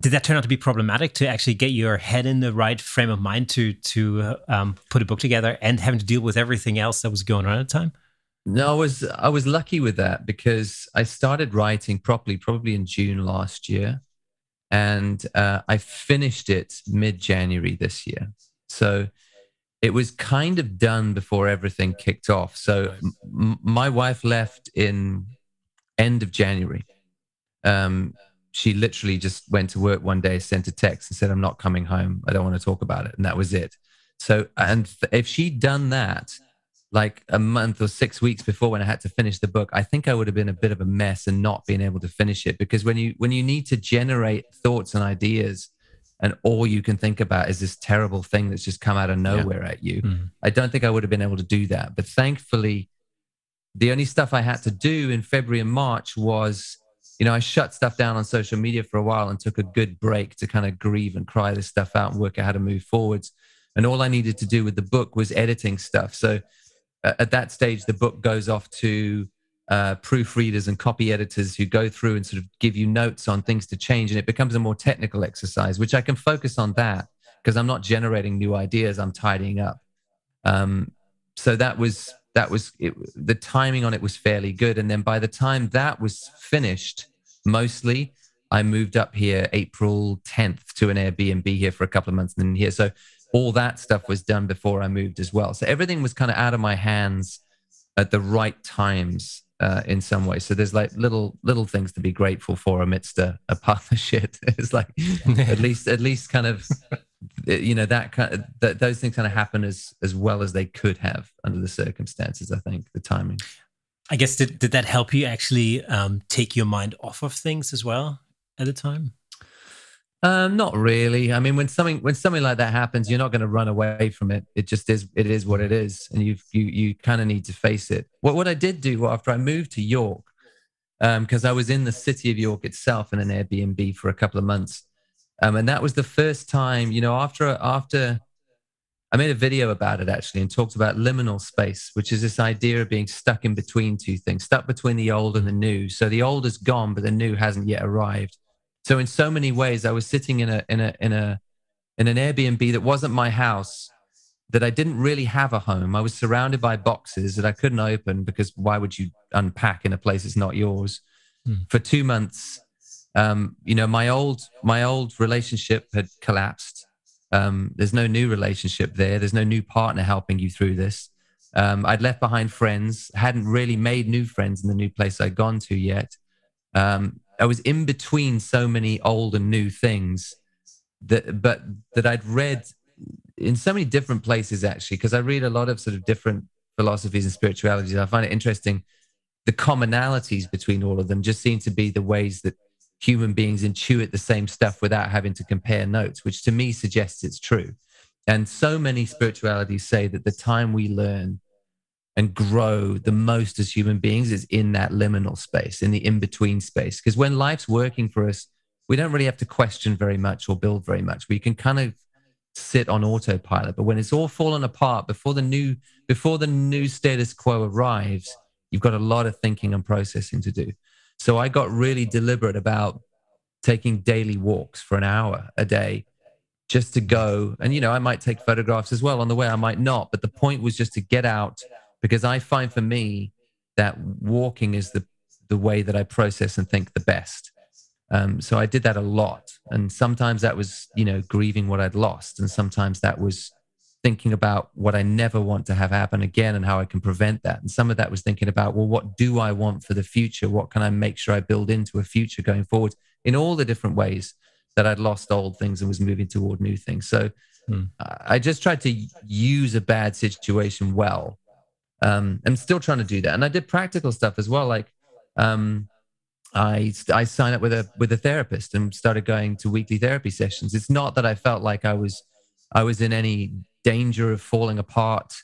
did that turn out to be problematic to actually get your head in the right frame of mind to to um, put a book together and having to deal with everything else that was going on at the time? No, I was I was lucky with that because I started writing properly probably in June last year, and uh, I finished it mid January this year. So it was kind of done before everything kicked off. So m- my wife left in end of January. Um, she literally just went to work one day, sent a text and said, I'm not coming home. I don't want to talk about it. And that was it. So, and if she'd done that like a month or six weeks before when I had to finish the book, I think I would have been a bit of a mess and not being able to finish it. Because when you, when you need to generate thoughts and ideas, and all you can think about is this terrible thing that's just come out of nowhere yeah. at you. Mm. I don't think I would have been able to do that. But thankfully, the only stuff I had to do in February and March was you know, I shut stuff down on social media for a while and took a good break to kind of grieve and cry this stuff out and work out how to move forwards. And all I needed to do with the book was editing stuff. So uh, at that stage, the book goes off to uh, proofreaders and copy editors who go through and sort of give you notes on things to change. And it becomes a more technical exercise, which I can focus on that because I'm not generating new ideas, I'm tidying up. Um, so that was that was it, the timing on it was fairly good. And then by the time that was finished, mostly, I moved up here April 10th to an Airbnb here for a couple of months and then here. So all that stuff was done before I moved as well. So everything was kind of out of my hands at the right times uh, in some ways. So there's like little little things to be grateful for amidst a, a partnership. (laughs) it's like (laughs) at least at least kind of you know that kind of, that those things kind of happen as as well as they could have under the circumstances. I think the timing. I guess did did that help you actually um, take your mind off of things as well at the time? Um, not really. I mean, when something when something like that happens, you're not going to run away from it. It just is. It is what it is, and you you you kind of need to face it. What what I did do after I moved to York, because um, I was in the city of York itself in an Airbnb for a couple of months, um, and that was the first time. You know, after after I made a video about it actually and talked about liminal space, which is this idea of being stuck in between two things, stuck between the old and the new. So the old is gone, but the new hasn't yet arrived. So in so many ways, I was sitting in a in a in a in an Airbnb that wasn't my house, that I didn't really have a home. I was surrounded by boxes that I couldn't open because why would you unpack in a place that's not yours? Hmm. For two months, um, you know, my old my old relationship had collapsed. Um, there's no new relationship there. There's no new partner helping you through this. Um, I'd left behind friends, hadn't really made new friends in the new place I'd gone to yet. Um, I was in between so many old and new things that, but that I'd read in so many different places actually, because I read a lot of sort of different philosophies and spiritualities. I find it interesting. The commonalities between all of them just seem to be the ways that human beings intuit the same stuff without having to compare notes, which to me suggests it's true. And so many spiritualities say that the time we learn and grow the most as human beings is in that liminal space, in the in between space. Because when life's working for us, we don't really have to question very much or build very much. We can kind of sit on autopilot. But when it's all fallen apart before the new before the new status quo arrives, you've got a lot of thinking and processing to do. So I got really deliberate about taking daily walks for an hour a day just to go. And you know i might take photographs as well on the way. I might not but the point was just to get out because I find for me that walking is the the way that I process and think the best. Um, so I did that a lot, and sometimes that was you know grieving what I'd lost, and sometimes that was thinking about what I never want to have happen again and how I can prevent that. And some of that was thinking about well, what do I want for the future? What can I make sure I build into a future going forward in all the different ways that I'd lost old things and was moving toward new things. So. Hmm. I just tried to use a bad situation well um, I'm still trying to do that, and I did practical stuff as well. Like um, I I signed up with a with a therapist and started going to weekly therapy sessions. It's not that I felt like I was I was in any danger of falling apart,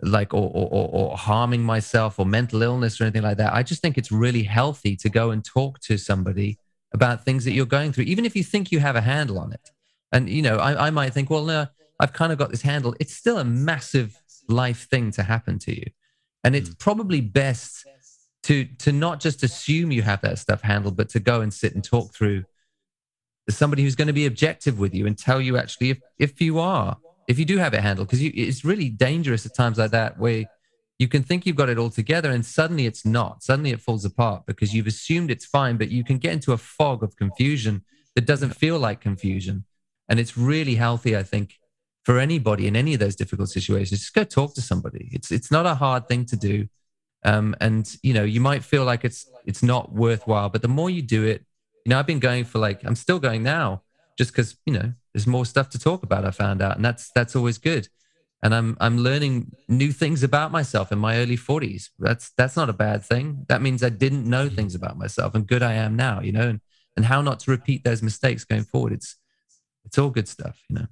like or or, or harming myself or mental illness or anything like that. I just think it's really healthy to go and talk to somebody about things that you're going through, even if you think you have a handle on it. And you know, I, I might think, well, no, I've kind of got this handle. It's still a massive life thing to happen to you. And it's mm. probably best to to not just assume you have that stuff handled, but to go and sit and talk through somebody who's going to be objective with you and tell you actually if if you are if you do have it handled because it's really dangerous at times like that where you can think you've got it all together and suddenly it's not suddenly it falls apart because you've assumed it's fine but you can get into a fog of confusion that doesn't feel like confusion and it's really healthy i think for anybody in any of those difficult situations, just go talk to somebody. It's it's not a hard thing to do. Um, and you know, you might feel like it's it's not worthwhile, but the more you do it, you know, I've been going for like I'm still going now, just because you know there's more stuff to talk about. I found out, and that's that's always good. And I'm I'm learning new things about myself in my early 40s. That's that's not a bad thing. That means I didn't know mm-hmm. things about myself, and good I am now. You know, and and how not to repeat those mistakes going forward. It's it's all good stuff. You know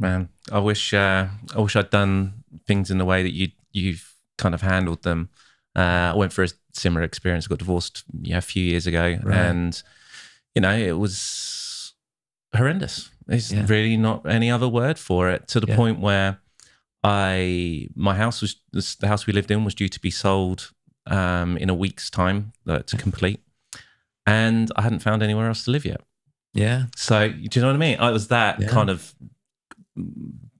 man. I wish uh, I wish I'd done things in the way that you you've kind of handled them. Uh, I went for a similar experience. I got divorced yeah, a few years ago, right. and you know it was horrendous. There's yeah. really not any other word for it. To the yeah. point where I my house was the house we lived in was due to be sold um, in a week's time uh, to complete, and I hadn't found anywhere else to live yet. Yeah. So do you know what I mean? I was that yeah. kind of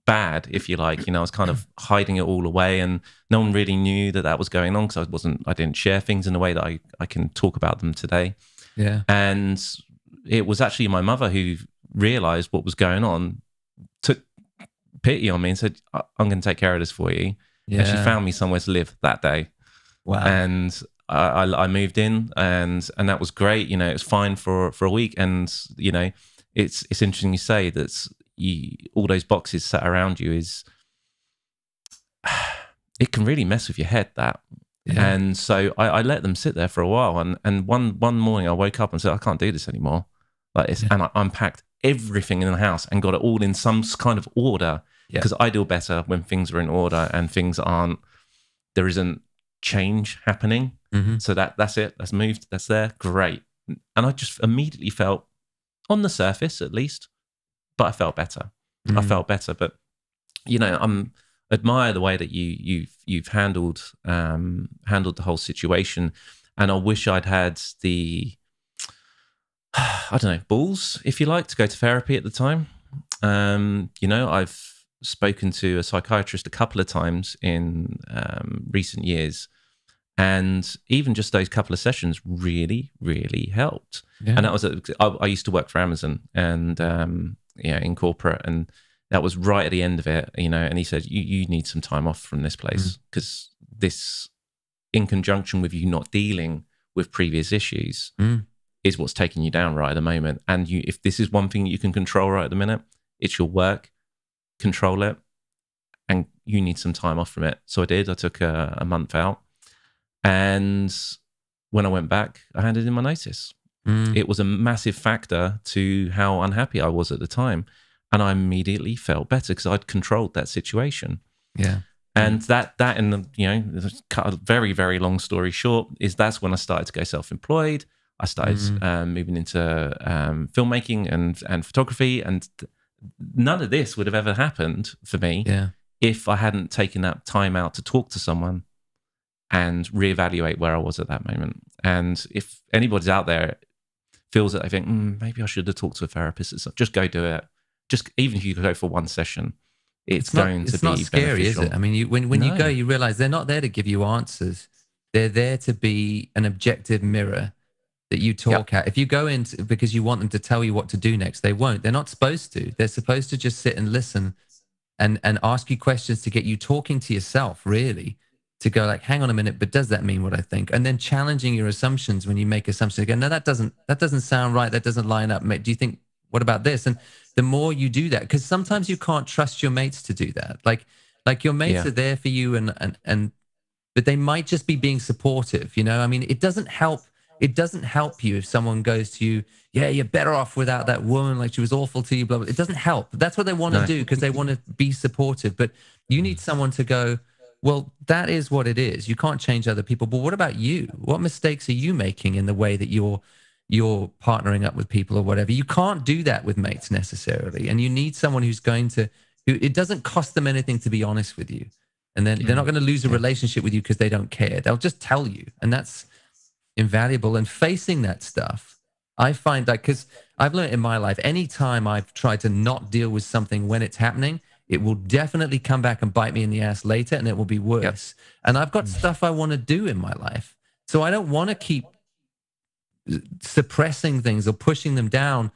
bad, if you like. You know, I was kind of hiding it all away, and no one really knew that that was going on because I wasn't, I didn't share things in a way that I, I can talk about them today. Yeah. And it was actually my mother who realized what was going on, took pity on me and said, I'm going to take care of this for you. Yeah. And she found me somewhere to live that day. Wow. And I, I, I moved in and, and that was great. You know, it was fine for, for a week. And, you know, it's, it's interesting you say that you, all those boxes sat around you is (sighs) it can really mess with your head that Yeah. and so I, I let them sit there for a while and and one one morning i woke up and said i can't do this anymore like it's, Yeah. and i unpacked everything in the house and got it all in some kind of order Yeah. because i deal better when things are in order and things aren't there isn't change happening hmm so that that's it. That's moved. That's there. Great. And I just immediately felt, on the surface at least, but I felt better. I Mhm. felt better. But you know, I'm admire the way that you you've you've handled um, handled the whole situation, and I wish I'd had the (sighs) I don't know balls, if you like, to go to therapy at the time. Um, you know, I've spoken to a psychiatrist a couple of times in um, recent years, and even just those couple of sessions really, really helped. Yeah. And that was a, I, I used to work for Amazon and um, yeah, in corporate, and that was right at the end of it, you know. And he said, "You you need some time off from this place because this, in conjunction with you not dealing with previous issues, Mm. Is what's taking you down right at the moment. And you, if this is one thing you can control right at the minute, it's your work. Control it, and you need some time off from it. So I did. I took a, a month out, and when I went back, I handed in my notice Mm. it was a massive factor to how unhappy I was at the time. And I immediately felt better because I'd controlled that situation. yeah. And that, that, and the, you know, cut a very, very long story short, is that's when I started to go self-employed. I started Mm. um, moving into um, filmmaking and and photography, and none of this would have ever happened for me Yeah. if I hadn't taken that time out to talk to someone and reevaluate where I was at that moment. And if anybody's out there feels that they think mm, maybe I should have talked to a therapist, it's not- just go do it. Just even if you go for one session, it's, not, going it's to not be scary, beneficial. is it? I mean, you, when when you go, you realize they're not there to give you answers. They're there to be an objective mirror that you talk at. If you go in to- because you want them to tell you what to do next, they won't. They're not supposed to. They're supposed to just sit and listen and and ask you questions to get you talking to yourself, really. To go like, hang on a minute, but does that mean what I think? And then challenging your assumptions when you make assumptions again. No, that doesn't that doesn't sound right. That doesn't line up. Do you think what about this? And the more you do that, because sometimes you can't trust your mates to do that. Like like your mates Yeah. are there for you and and and but they might just be being supportive, you know? I mean, it doesn't help it doesn't help you if someone goes to you, yeah, you're better off without that woman, like she was awful to you, blah, blah. It doesn't help. That's what they want to No. do because they want to be supportive. But you need someone to go, well, that is what it is. You can't change other people. But what about you? What mistakes are you making in the way that you're you're partnering up with people or whatever? You can't do that with mates necessarily. And you need someone who's going to who it doesn't cost them anything to be honest with you. And then they're mm. not going to lose a relationship with you because they don't care. They'll just tell you. And that's invaluable. And facing that stuff, I find that because I've learned in my life, anytime I've tried to not deal with something when it's happening, it will definitely come back and bite me in the ass later and it will be worse. And I've got mm. stuff I want to do in my life. So I don't want to keep suppressing things or pushing them down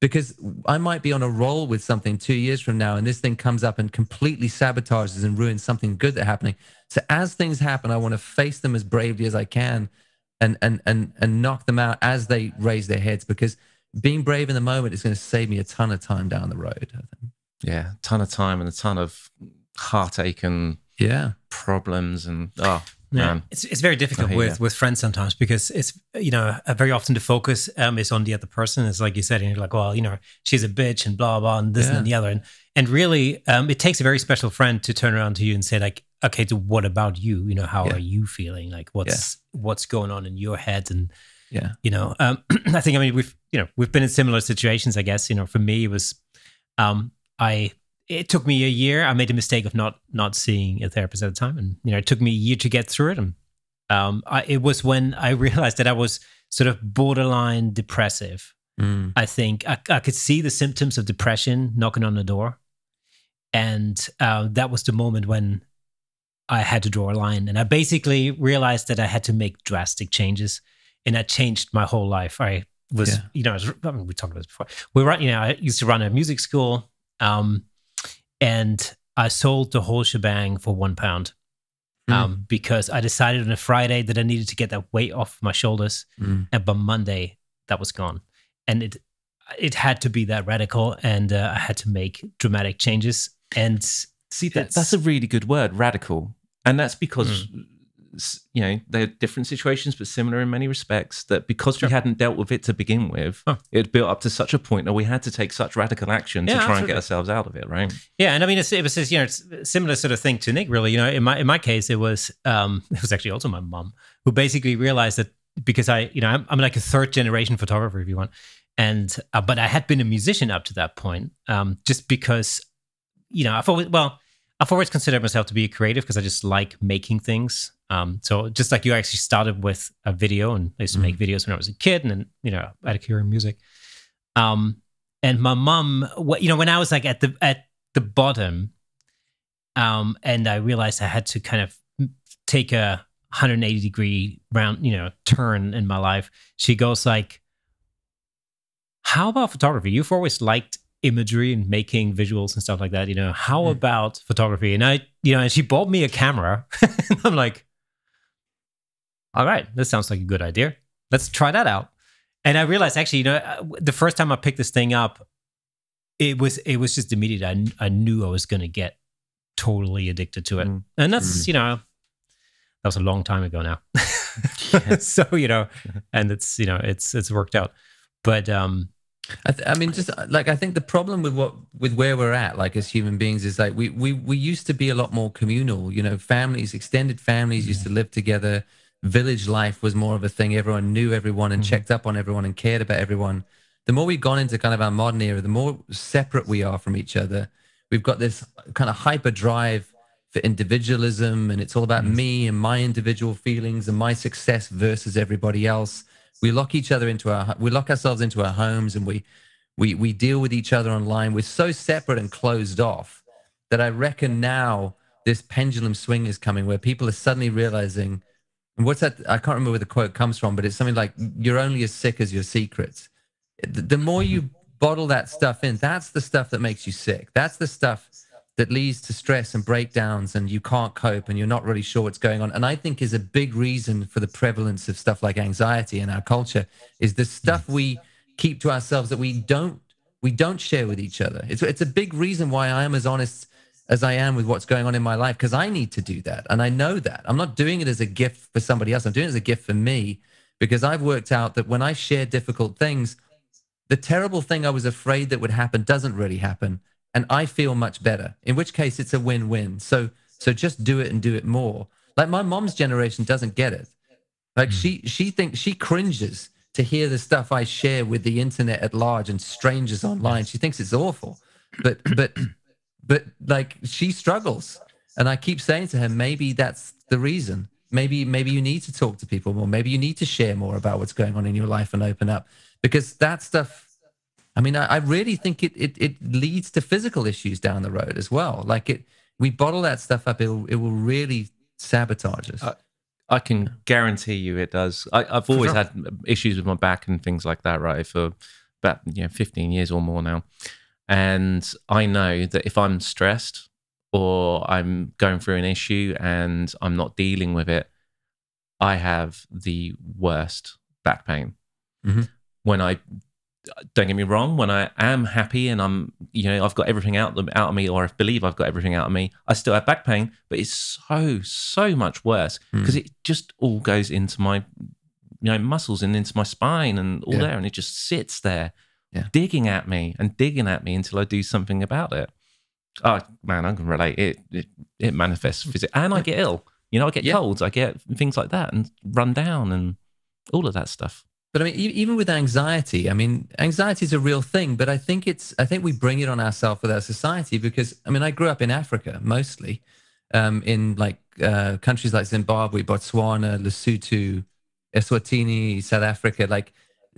because I might be on a roll with something two years from now and this thing comes up and completely sabotages and ruins something good that's happening. So as things happen, I want to face them as bravely as I can and and and and knock them out as they raise their heads because being brave in the moment is going to save me a ton of time down the road. I think. yeah, ton of time and a ton of heartache and Yeah. problems and oh Yeah. man, It's it's very difficult with ya. with friends sometimes because it's you know uh, very often the focus um, is on the other person. It's like you said, and you're like, well, you know, she's a bitch and blah blah and this Yeah. and the other, and and really, um, it takes a very special friend to turn around to you and say like, okay, so what about you? You know, how Yeah. are you feeling? Like, what's what's going on in your head? And Yeah. you know, um, (clears throat) I think I mean we've you know we've been in similar situations. I guess you know, for me it was, um, I it took me a year. I made a mistake of not not seeing a therapist at the time, and you know, it took me a year to get through it. And um, I, it was when I (laughs) realized that I was sort of borderline depressive. Mm. I think I, I could see the symptoms of depression knocking on the door, and uh, that was the moment when I had to draw a line. And I basically realized that I had to make drastic changes, and that changed my whole life. I was, Yeah. you know, I, was, I mean, we talked about this before. We run, you know, I used to run a music school, um, and I sold the whole shebang for one pound. Mm. Um, because I decided on a Friday that I needed to get that weight off my shoulders, Mm. and by Monday that was gone. And it, it had to be that radical, and uh, I had to make dramatic changes. And see, that, that's a really good word, radical, and that's because. Mm you know they're different situations but similar in many respects that because sure. we hadn't dealt with it to begin with huh. it built up to such a point that we had to take such radical action yeah, to try absolutely. and get ourselves out of it right yeah and i mean it's, it was just, you know it's similar sort of thing to nick really you know in my in my case it was um (laughs) it was actually also my mom who basically realized that because i you know i'm, I'm like a third generation photographer if you want and uh, but i had been a musician up to that point um just because you know i've always well I've always considered myself to be a creative because I just like making things. Um, so just like you actually started with a video, and I used to mm-hmm. make videos when I was a kid, and then you know I had a career in music. Um, and my mom, you know, when I was like at the at the bottom, um, and I realized I had to kind of take a 180 degree round, you know, turn in my life. She goes like, "How about photography? You've always liked imagery and making visuals and stuff like that. You know, how mm. about photography? And I, you know, and she bought me a camera. (laughs) and I'm like, all right, this sounds like a good idea. Let's try that out. And I realized actually, you know, uh, the first time I picked this thing up, it was it was just immediate. I, I knew I was going to get totally addicted to it. Mm. And that's, mm. you know, that was a long time ago now. (laughs) so, you know, (laughs) and it's, you know, it's it's worked out. But um I, th- I, mean, just like I think the problem with what with where we're at, like as human beings, is like we we we used to be a lot more communal. You know, families, extended families, used to live together. Village life was more of a thing. Everyone knew everyone and mm-hmm. checked up on everyone and cared about everyone. The more we've gone into kind of our modern era, the more separate we are from each other. We've got this kind of hyper drive for individualism, and it's all about mm-hmm. me and my individual feelings and my success versus everybody else we lock each other into our we lock ourselves into our homes and we we we deal with each other online. We're so separate and closed off that i reckon now this pendulum swing is coming where people are suddenly realizing and what's that i can't remember where the quote comes from but it's something like you're only as sick as your secrets. The more you mm-hmm. bottle that stuff in that's the stuff that makes you sick. That's the stuff that leads to stress and breakdowns and you can't cope and you're not really sure what's going on. And i think is a big reason for the prevalence of stuff like anxiety in our culture is the stuff we keep to ourselves that we don't we don't share with each other. It's, it's a big reason why i am as honest as i am with what's going on in my life because i need to do that and i know that. I'm not doing it as a gift for somebody else. I'm doing it as a gift for me because i've worked out that when i share difficult things the terrible thing i was afraid that would happen doesn't really happen and I feel much better. In which case, it's a win-win. So so just do it and do it more. Like my mom's generation doesn't get it. Like mm. she she thinks she cringes to hear the stuff I share with the internet at large and strangers online. She thinks it's awful. But but but like she struggles. And I keep saying to her, maybe that's the reason. Maybe maybe you need to talk to people more. Maybe you need to share more about what's going on in your life and open up because that stuff I mean, I, I really think it, it it leads to physical issues down the road as well. Like it, we bottle that stuff up, it will, it will really sabotage us. I can guarantee you it does. I, have always sure. had issues with my back and things like that, right? For about you know 15 years or more now, and I know that if I'm stressed or I'm going through an issue and I'm not dealing with it, I have the worst back pain. Mm-hmm. When I don't get me wrong when i am happy and i'm you know i've got everything out, out of me or i believe i've got everything out of me i still have back pain but it's so so much worse because hmm. mm. it just all goes into my you know muscles and into my spine and all yeah. there and it just sits there yeah. digging at me and digging at me until i do something about it oh man i can relate it it, it manifests physically and i get ill you know i get yeah. colds i get things like that and run down and all of that stuff but I mean, even with anxiety, I mean, anxiety is a real thing, but I think it's, I think we bring it on ourselves with our society because, I mean, I grew up in Africa mostly, um, in like uh, countries like Zimbabwe, Botswana, Lesotho, Eswatini, South Africa. Like,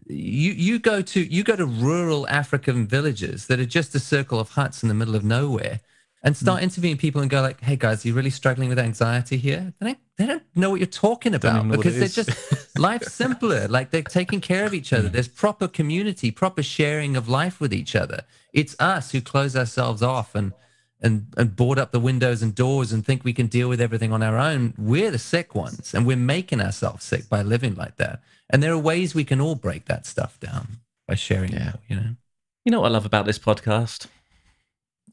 you you go to you go to rural African villages that are just a circle of huts in the middle of nowhere, and start mm. interviewing people and go like, "Hey guys, are you really struggling with anxiety here?" They don't, they don't know what you're talking about because they're just (laughs) life's simpler. Like they're taking care of each other. There's proper community, proper sharing of life with each other. It's us who close ourselves off and and and board up the windows and doors and think we can deal with everything on our own. We're the sick ones, and we're making ourselves sick by living like that. And there are ways we can all break that stuff down. by sharing Yeah. it. You know. You know what I love about this podcast?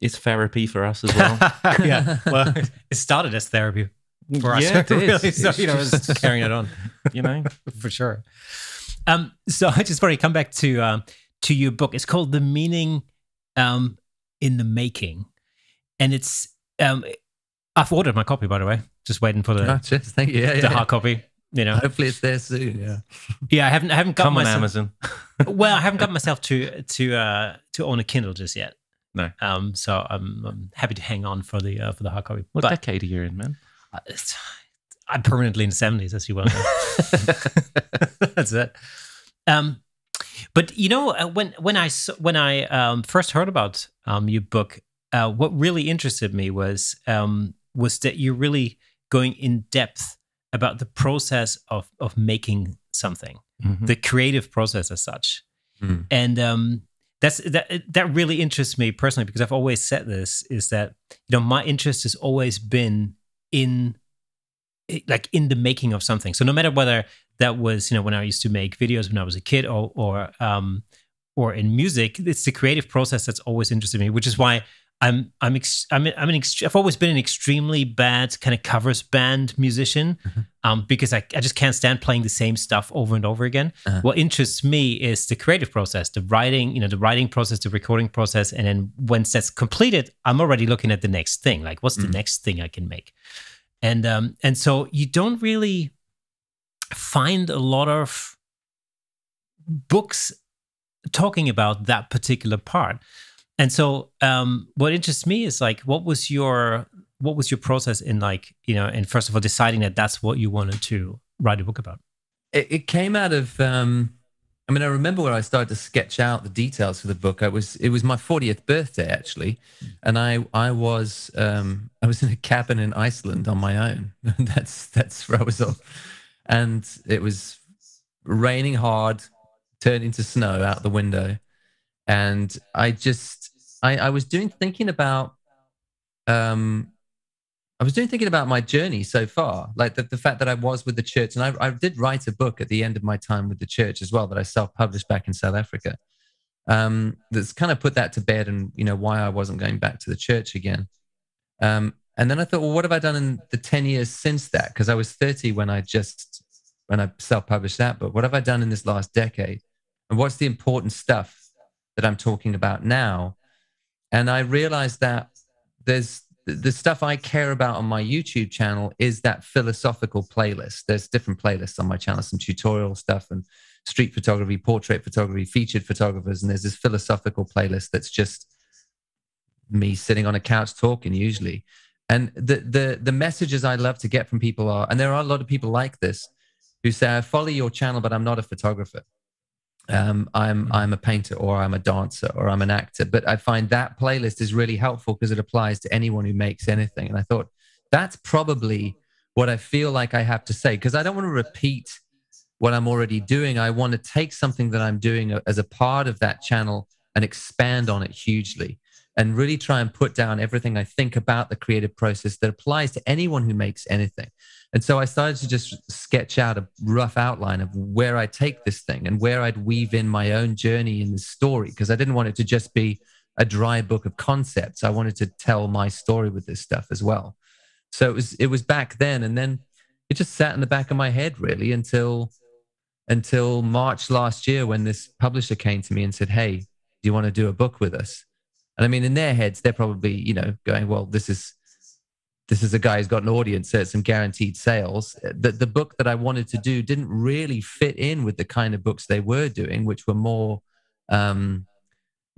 It's therapy for us as well. (laughs) yeah. Well, (laughs) it started as therapy for us. Yeah, it (laughs) is. really. So, It's you know, just- carrying it on you know, for sure. Um, so I just want to come back to um, to your book. It's called The Meaning um, in the Making. And it's um, I've ordered my copy, by the way. Just waiting for the, Oh. Thank you. Yeah, the yeah. hard copy. You know, Hopefully it's there soon. Yeah. yeah, I haven't, I haven't got come on Amazon. well, I haven't got myself to to uh, to own a Kindle just yet. No. Um, so I'm, I'm happy to hang on for the uh, for the hard copy. What But- decade are you in, man? Uh, I'm permanently in the 70s, as you well know. (laughs) (laughs) That's it. Um, but you know, uh, when I when I um, first heard about um, your book, uh, what really interested me was um, was that you're really going in depth about the process of of making something, Mhm. the creative process as such, Mm. and um, that's that that really interests me personally because I've always said this is that you know my interest has always been in like in the making of something. So no matter whether that was you know when I used to make videos when I was a kid or or um or in music, it's the creative process that's always interested me, which is why I'm I'm ex- I'm I'm an ext- I've always been an extremely bad kind of covers band musician, um, because I, I just can't stand playing the same stuff over and over again. Uh-huh. What interests me is the creative process, the writing, you know, the writing process, the recording process, and then once that's completed, I'm already looking at the next thing. Like, what's the Mm. next thing I can make? And um, and so you don't really find a lot of books talking about that particular part. And so um, what interests me is like, what was your what was your process in like you know, and first of all, deciding that that's what you wanted to write a book about. It, it came out of. Um, I mean, I remember where I started to sketch out the details for the book. I was it was my 40th birthday actually, and I I was um, I was in a cabin in Iceland on my own. (laughs) that's that's where I was off, and it was raining hard, turned into snow out the window, and I just I I was doing thinking about um I was doing thinking about my journey so far, like the, the fact that I was with the church, and I, I did write a book at the end of my time with the church as well that I self-published back in South Africa. Um, that's kind of put that to bed, and you know why I wasn't going back to the church again. Um, and then I thought, well, what have I done in the ten years since that? Because I was thirty when I just when I self-published that But What have I done in this last decade? And what's the important stuff that I'm talking about now? And I realized that there's the- stuff I care about on my YouTube channel is that philosophical playlist. There's different playlists on my channel, some tutorial stuff and street photography, portrait photography, featured photographers, and there's this philosophical playlist that's just me sitting on a couch talking usually. And the the the messages I love to get from people are, and there are a lot of people like this who say, I follow your channel, but I'm not a photographer. Um, I'm I'm a painter or I'm a dancer or I'm an actor. But I find that playlist is really helpful because it applies to anyone who makes anything. And I thought that's probably what I feel like I have to say because I don't want to repeat what I'm already doing. I want to take something that I'm doing as a part of that channel and expand on it hugely and really try and put down everything I think about the creative process that applies to anyone who makes anything. And so I started to just sketch out a rough outline of where I take this thing and where I'd weave in my own journey in the story because I didn't want it to just be a dry book of concepts. I wanted to tell my story with this stuff as well. So it was it was back then and then it just sat in the back of my head really until until March last year when this publisher came to me and said, "Hey, do you want to do a book with us?" And I mean, in their heads, they're probably you know going, "Well, this is this is a guy who's got an audience, so it's some guaranteed sales." That the book that I wanted to do didn't really fit in with the kind of books they were doing, which were more um,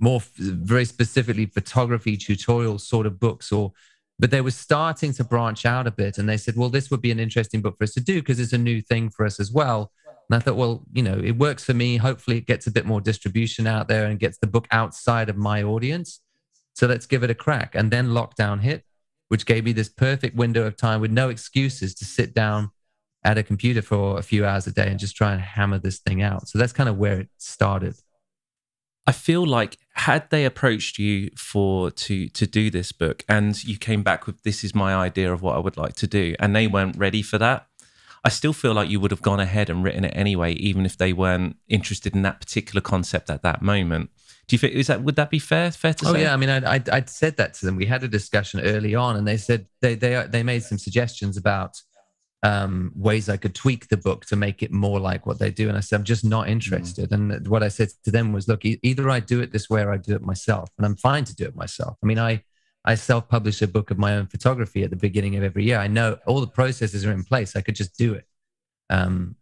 more very specifically photography tutorial sort of books or but they were starting to branch out a bit and they said well this would be an interesting book for us to do because it's a new thing for us as well. And i thought well you know it works for me. Hopefully it gets a bit more distribution out there and gets the book outside of my audience. So let's give it a crack. And then lockdown hit which gave me this perfect window of time with no excuses to sit down at a computer for a few hours a day and just try and hammer this thing out so that's kind of where it started I feel like had they approached you for to to do this book and you came back with this is my idea of what I would like to do and they weren't ready for that, I still feel like you would have gone ahead and written it anyway, even if they weren't interested in that particular concept at that moment. Do you think is that would that be fair? Fair to Oh say? yeah, I mean, I, I I said that to them. We had a discussion early on, and they said they they they made some suggestions about um, ways I could tweak the book to make it more like what they do. And I said, I'm just not interested. And what I said to them was, look, e- either I do it this way or I do it myself, and I'm fine to do it myself. I mean, I I self-publish a book of my own photography at the beginning of every year. I know all the processes are in place. I could just do it. Um,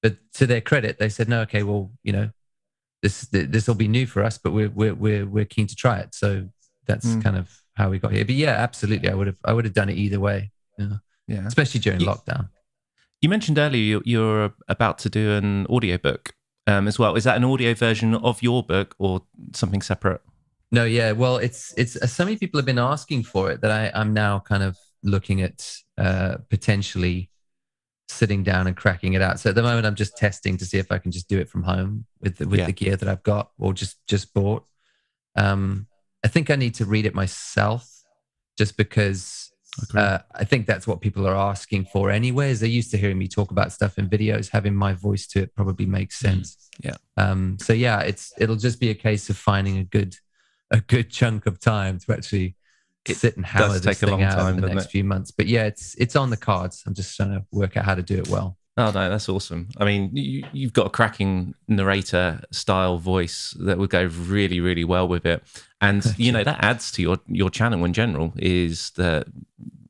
but to their credit, they said, no, okay, well, you know, this this will be new for us, but we're we're we're we're keen to try it. So that's Mm. kind of how we got here. But yeah, absolutely, I would have I would have done it either way. Yeah, yeah. especially during You- lockdown. You mentioned earlier you- you're about to do an audiobook um, as well. Is that an audio version of your book or something separate? No, yeah, well, it's it's uh, so many people have been asking for it that I I'm now kind of looking at uh, potentially sitting down and cracking it out. So at the moment, I'm just testing to see if I can just do it from home with the, with Yeah. the gear that I've got or just just bought. Um, I think I need to read it myself, just because uh, I think that's what people are asking for anyway. Is they're used to hearing me talk about stuff in videos, having my voice to it probably makes sense. yeah. Um, so yeah, it's it'll just be a case of finding a good a good chunk of time to actually It sit and hammer this take a thing long out time, in the next it? few months. But yeah, it's it's on the cards. I'm just trying to work out how to do it well. Oh no, that's awesome. I mean, you, you've got a cracking narrator style voice that would go really, really well with it, and (laughs) you know that adds to your your channel in general. Is the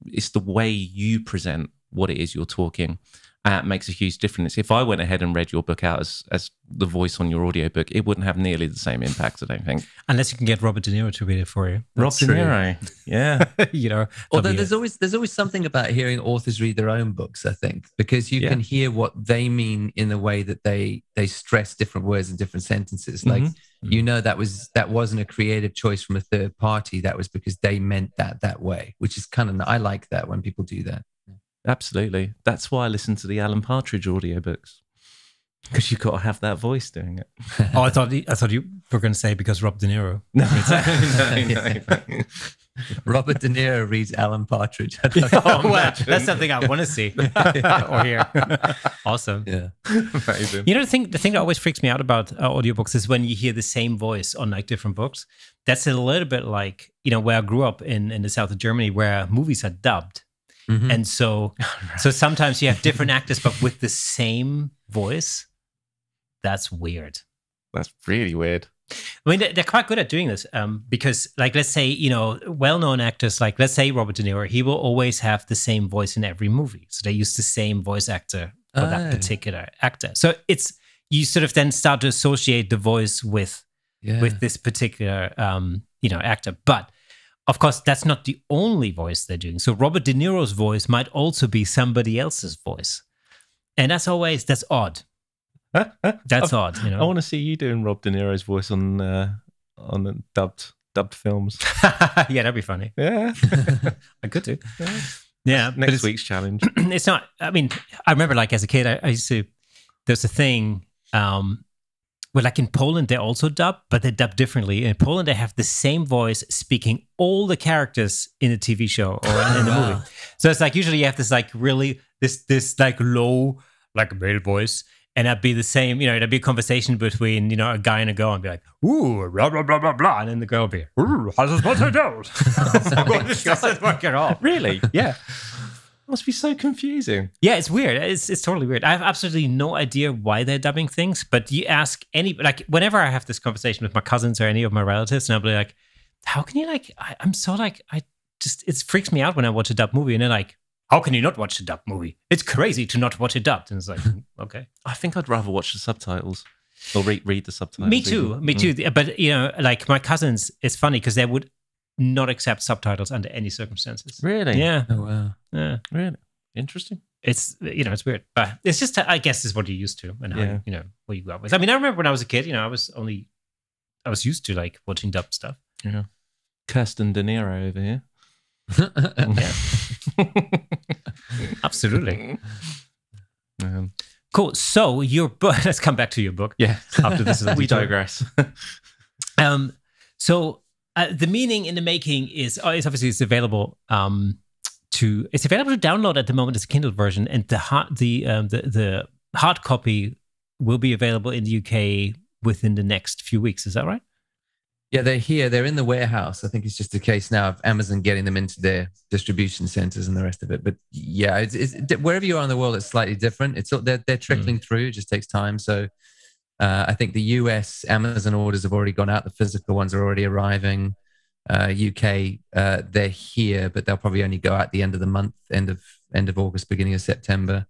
it's the way you present what it is you're talking. Uh, makes a huge difference. If I went ahead and read your book out as as the voice on your audiobook, it wouldn't have nearly the same impact. I don't think. Unless you can get Robert De Niro to read it for you. Rob That's De true. Niro, yeah, (laughs) you know. Although that'd be there's always there's always something about hearing authors read their own books, I think, because you Yeah. can hear what they mean in the way that they they stress different words in different sentences. Like Mhm. you know that was that wasn't a creative choice from a third party. That was because they meant that that way, which is kind of I like that when people do that. Absolutely. That's why I listen to the Alan Partridge audiobooks because you've got to have that voice doing it. Oh, I thought I thought you were going to say because Rob De Niro. (laughs) No, no, no. (laughs) Robert De Niro reads Alan Partridge. (laughs) oh, well, that's something I want to see or hear. awesome. yeah. Amazing. You know the thing the thing that always freaks me out about uh, audiobooks is when you hear the same voice on like different books. That's a little bit like you know where I grew up in in the south of Germany where movies are dubbed, Mhm. and so (laughs) so sometimes you have different actors but with the same voice. That's weird. That's really weird. I mean, they're quite good at doing this um, because, like, let's say, you know, well known actors, like, let's say Robert De Niro, he will always have the same voice in every movie. So they use the same voice actor for that Oh. particular actor. So it's, you sort of then start to associate the voice with Yeah. with this particular um, you know actor. But of course, that's not the only voice they're doing. So Robert De Niro's voice might also be somebody else's voice, and as always that's odd. (laughs) That's odd, you know? I want to see you doing Rob De Niro's voice on uh, on the dubbed dubbed films. (laughs) yeah, that'd be funny. Yeah, (laughs) I could do. Yeah, but next week's challenge. (clears throat) it's not. I mean, I remember like as a kid, I, I used to. There's a thing. Um, where like in Poland they also dub, but they dub differently. In Poland they have the same voice speaking all the characters in a TV show or in, in the (laughs) Wow. movie. So it's like usually you have this like really this this like low like male voice, and that'd be the same. You know, it'd be a conversation between you know a guy and a girl, and be like, ooh, blah blah blah blah blah, and then the girl would be, ooh, how's (laughs) (laughs) oh this doesn't work at all. really? Yeah. Must be so confusing. Yeah, it's weird. It's it's totally weird. I have absolutely no idea why they're dubbing things, but you ask any like whenever I have this conversation with my cousins or any of my relatives, and I'll be like, "How can you like?" I, I'm so like I just it freaks me out when I watch a dub movie, and they're like, "How can you not watch a dub movie? It's crazy to not watch it dubbed." And it's like, (laughs) okay, I think I'd rather watch the subtitles or read read the subtitles. me too, even. me Mm. too. But you know, like my cousins, it's funny because they would not accept subtitles under any circumstances. Really? Yeah, Oh wow. yeah. Really interesting. it's you know it's weird but it's just i guess is what you're used to and how Yeah. you know what you grew up with i mean i remember when i was a kid you know i was only i was used to like watching dub stuff Yeah. Kersten De Niro over here. (laughs) Yeah. absolutely (laughs) Um, cool so your book (laughs) let's come back to your book yeah. After this we digress. um so uh, the meaning in the making is uh, is obviously it's available um to. It's available to download at the moment as a Kindle version, and the hard the um, the the hard copy will be available in the UK within the next few weeks. Is that right? Yeah, they're here. They're in the warehouse. I think it's just a case now of Amazon getting them into their distribution centers and the rest of it. But yeah, it's, it's, wherever you are in the world, it's slightly different. It's they're, they're trickling mm. through. It just takes time. So uh, I think the US Amazon orders have already gone out. The physical ones are already arriving. Uh, UK, uh, they're here, but they'll probably only go out the end of the month, end of end of August, beginning of September.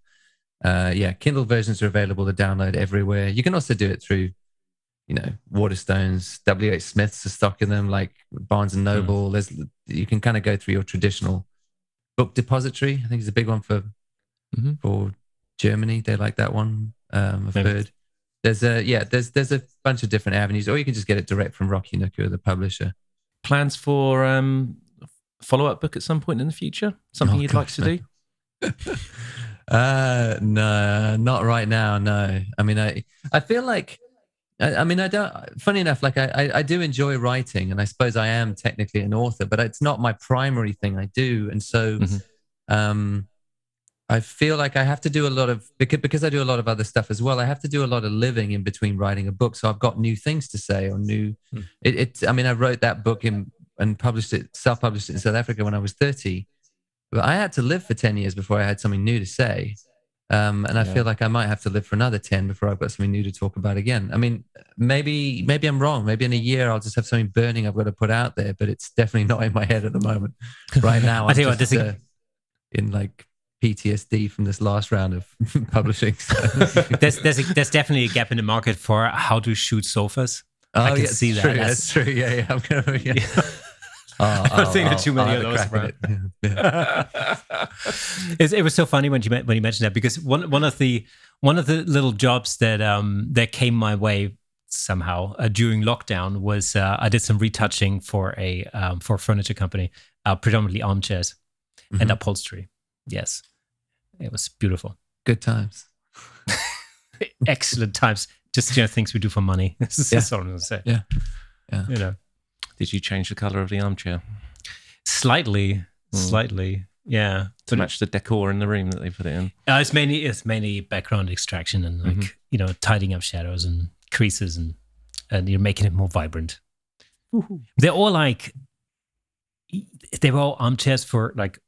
Uh, yeah, Kindle versions are available to download everywhere. You can also do it through, you know, Waterstones, WH Smiths are stocking them, like Barnes and hmm. Noble. Mm. There's you can kind of go through your traditional book depository. I think it's a big one for mm-hmm. for Germany. They like that one. Um, I've Maybe. heard. There's a yeah, there's there's a bunch of different avenues, or you can just get it direct from Rocky Nook, the publisher. Plans for um, follow up book at some point in the future? Something oh, you'd like to do? (laughs) uh, no, not right now. No, I mean, I I feel like. I, I mean, I don't. Funny enough, like I, I, I do enjoy writing, and I suppose I am technically an author, but it's not my primary thing I do, and so, mm-hmm. um, I feel like I have to do a lot of because because I do a lot of other stuff as well. I have to do a lot of living in between writing a book, so I've got new things to say or new. Hmm. It, it, I mean, I wrote that book in and published it, self-published it in South Africa when I was thirty, but I had to live for ten years before I had something new to say. Um, and I yeah. feel like I might have to live for another ten before I've got something new to talk about again. I mean, maybe maybe I'm wrong. Maybe in a year I'll just have something burning I've got to put out there, but it's definitely (laughs) not in my head at the moment. Right now, (laughs) I think just, what, uh, in like PTSD from this last round of (laughs) publishing. (laughs) there's there's a, there's definitely a gap in the market for how to shoot sofas. Oh, I can yeah, see that. True, that's, true. Yeah, yeah. I'm gonna. (laughs) Yeah. yeah. Oh, I've seen too many of those. It. it was so funny when you when you mentioned that because one one of the one of the little jobs that um that came my way somehow uh, during lockdown was uh, I did some retouching for a um, for a furniture company, uh, predominantly armchairs mm-hmm. and upholstery. Yes, it was beautiful. Good times. (laughs) Excellent times. Just you know, things we do for money. (laughs) That's yeah. all I'm gonna say. Yeah. Yeah. You know. Did you change the color of the armchair? Slightly. Mm. Slightly. Yeah. To but match the decor in the room that they put it in. Uh, it's mainly it's mainly background extraction and like mm-hmm. you know tidying up shadows and creases and and you're making it more vibrant. Ooh. They're all like they were all armchairs for like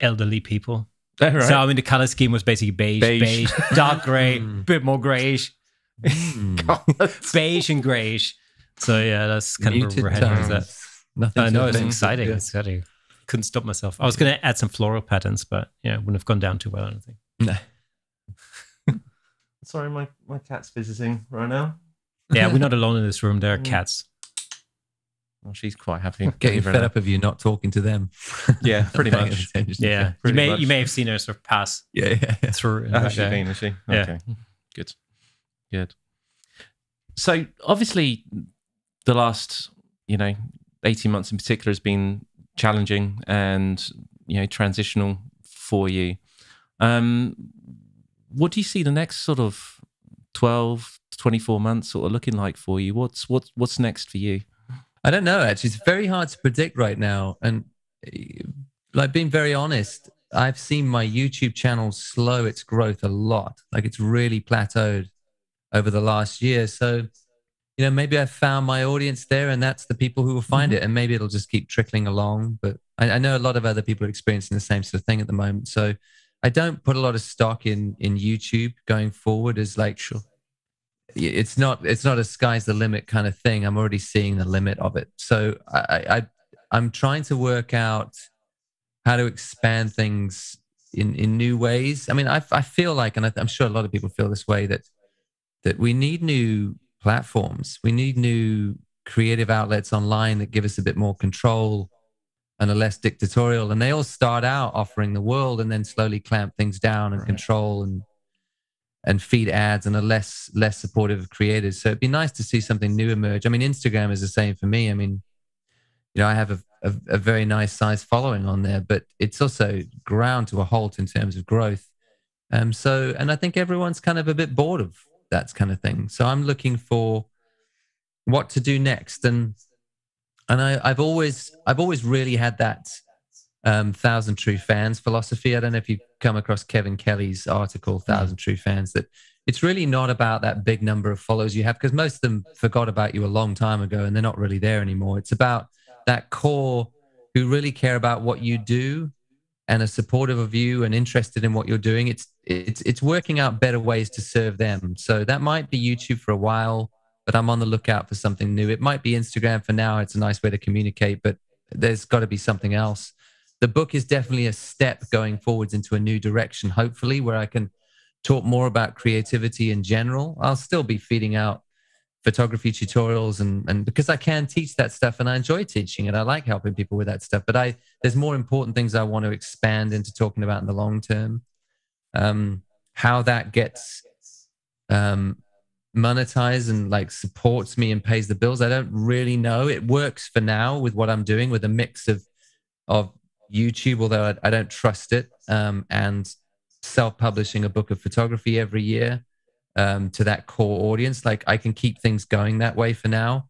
elderly people. (laughs) Right. So I mean, the color scheme was basically beige, beige, beige dark gray, (laughs) hmm. bit more grayish, mm. (laughs) beige and grayish. So yeah, that's kind Muted of where we're heading. That. Nothing I know it's exciting. Yeah. It's exciting. Couldn't stop myself. I was going to add some floral patterns, but yeah, wouldn't have gone down too well. I don't think. No. Sorry, my my cat's visiting right now. Yeah, we're not alone in this room. There are mm. cats. Well, she's quite happy. (laughs) Getting fed up of you not talking to them. (laughs) Yeah, (laughs) pretty much. Yeah, pretty you may much. you may have seen her sort of pass. Yeah, yeah, yeah. through. Has she been? Is she? Okay, yeah. good, good. So obviously, the last you know eighteen months in particular has been challenging and you know transitional for you. Um, what do you see the next sort of 12, 24 months sort of looking like for you? What's what's what's next for you? I don't know. Actually, it's very hard to predict right now. And like being very honest, I've seen my YouTube channel slow its growth a lot. Like it's really plateaued over the last year. So, you know, maybe I found my audience there, and that's the people who will find mm-hmm. it, and maybe it'll just keep trickling along. But I, I know a lot of other people are experiencing the same sort of thing at the moment. So, I don't put a lot of stock in in YouTube going forward as like sure it's not it's not a sky's the limit kind of thing. I'm already seeing the limit of it. So I, I I'm trying to work out how to expand things in in new ways. I mean, I I feel like, and I, I'm sure a lot of people feel this way that that we need new platforms. We need new creative outlets online that give us a bit more control and are less dictatorial. And they all start out offering the world and then slowly clamp things down and right. control and and feed ads and are less less supportive of creators. So it'd be nice to see something new emerge. I mean, Instagram is the same for me. I mean, you know, I have a, a, a very nice size following on there, but it's also ground to a halt in terms of growth. Um, so, and I think everyone's kind of a bit bored of that kind of thing. So I'm looking for what to do next, and and I, I've always I've always really had that um, Thousand True Fans philosophy. I don't know if you've come across Kevin Kelly's article, Thousand True Fans, that it's really not about that big number of followers you have because most of them forgot about you a long time ago and they're not really there anymore. It's about that core who really care about what you do and are supportive of you and interested in what you're doing. It's it's it's working out better ways to serve them. So that might be YouTube for a while, but I'm on the lookout for something new. It might be Instagram for now. It's a nice way to communicate, but there's got to be something else. The book is definitely a step going forwards into a new direction, hopefully, where I can talk more about creativity in general. I'll still be feeding out photography tutorials and and because I can teach that stuff and I enjoy teaching it. I like helping people with that stuff. But I there's more important things I want to expand into talking about in the long term. Um, how that gets um, monetized and like supports me and pays the bills, I don't really know. It works for now with what I'm doing with a mix of of YouTube, although I, I don't trust it, um, and self-publishing a book of photography every year um, to that core audience. Like I can keep things going that way for now.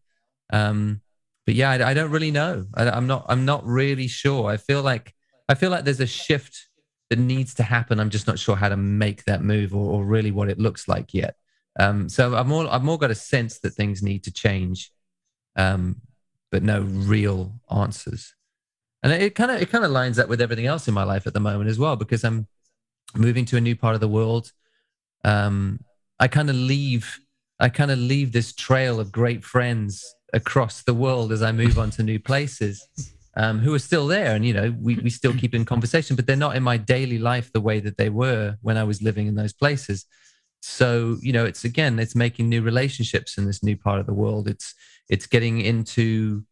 Um, but yeah, I, I, don't really know. I, I'm not. I'm not really sure. I feel like I feel like there's a shift that needs to happen. I'm just not sure how to make that move or, or really what it looks like yet. Um, so I've more I've more got a sense that things need to change, um, but no real answers. And it kind of it kind of lines up with everything else in my life at the moment as well because I'm moving to a new part of the world. Um, I kind of leave I kind of leave this trail of great friends across the world as I move on to new places. Um, who are still there, and you know, we we still keep in conversation, but they're not in my daily life the way that they were when I was living in those places. So you know, it's again, it's making new relationships in this new part of the world. It's it's getting into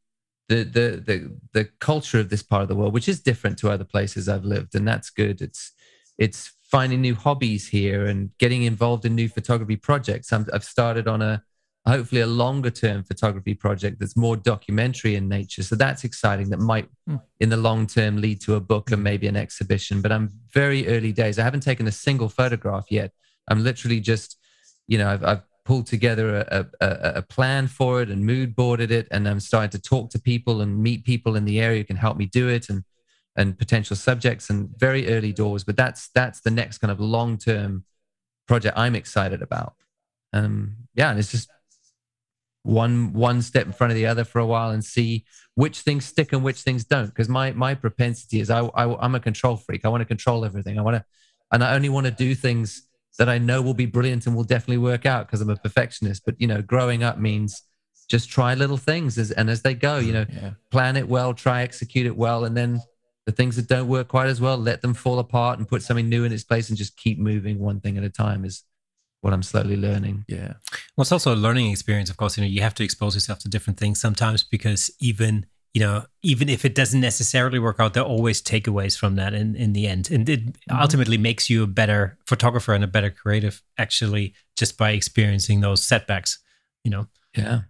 the the the the culture of this part of the world, which is different to other places I've lived, and that's good. It's it's finding new hobbies here and getting involved in new photography projects. i have started on a hopefully a longer term photography project that's more documentary in nature. So that's exciting. That might, mm. in the long term, lead to a book and maybe an exhibition. But I'm very early days. I haven't taken a single photograph yet. I'm literally just, you know, I've, I've pulled together a, a, a, plan for it and mood boarded it, and I'm starting to talk to people and meet people in the area who can help me do it and and potential subjects and very early doors. But that's that's the next kind of long term project I'm excited about. Um, yeah, and it's just one one step in front of the other for a while and see which things stick and which things don't. Because my my propensity is I, I I'm a control freak. I want to control everything. I want to, and I only want to do things that I know will be brilliant and will definitely work out because I'm a perfectionist. But you know, growing up means just try little things as, and as they go, you know, yeah. plan it well, try execute it well, and then the things that don't work quite as well, let them fall apart and put something new in its place and just keep moving one thing at a time is what I'm slowly learning. Yeah. Well, it's also a learning experience, of course. You know, you have to expose yourself to different things sometimes because even you know, even if it doesn't necessarily work out, there are always takeaways from that in, in the end. And it mm-hmm. ultimately makes you a better photographer and a better creative, actually, just by experiencing those setbacks, you know? Yeah.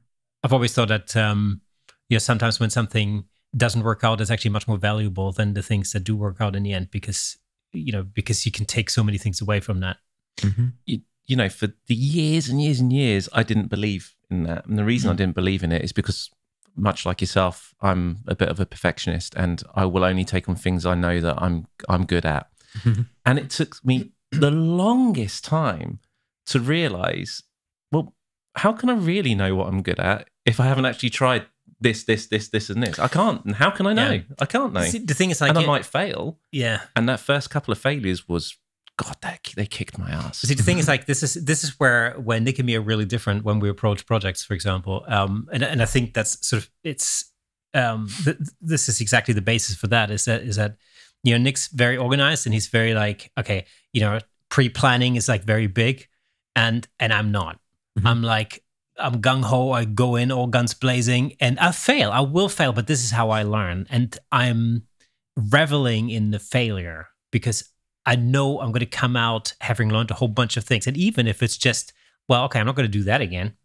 I've always thought that, um, you know, sometimes when something doesn't work out is actually much more valuable than the things that do work out in the end because you know because you can take so many things away from that mm-hmm. you, you, know for the years and years and years i didn't believe in that and the reason mm-hmm. i didn't believe in it is because much like yourself i'm a bit of a perfectionist and i will only take on things i know that i'm i'm good at (laughs) and it took me the longest time to realize well how can i really know what i'm good at if i haven't actually tried this, this, this, this, and this. I can't. And how can I know? Yeah. I can't know. See, the thing is, like, and I might fail. Yeah. And that first couple of failures was, God, they, they kicked my ass. See, the thing is, like, this is this is where when Nick and me are really different when we approach projects, for example. Um, and and I think that's sort of it's um, th- this is exactly the basis for that. Is that is that you know Nick's very organized and he's very like okay, you know, pre planning is like very big, and and I'm not. Mm-hmm. I'm like I'm gung ho. I go in all guns blazing, and I fail. I will fail, but this is how I learn. And I'm reveling in the failure because I know I'm going to come out having learned a whole bunch of things. And even if it's just, well, okay, I'm not going to do that again,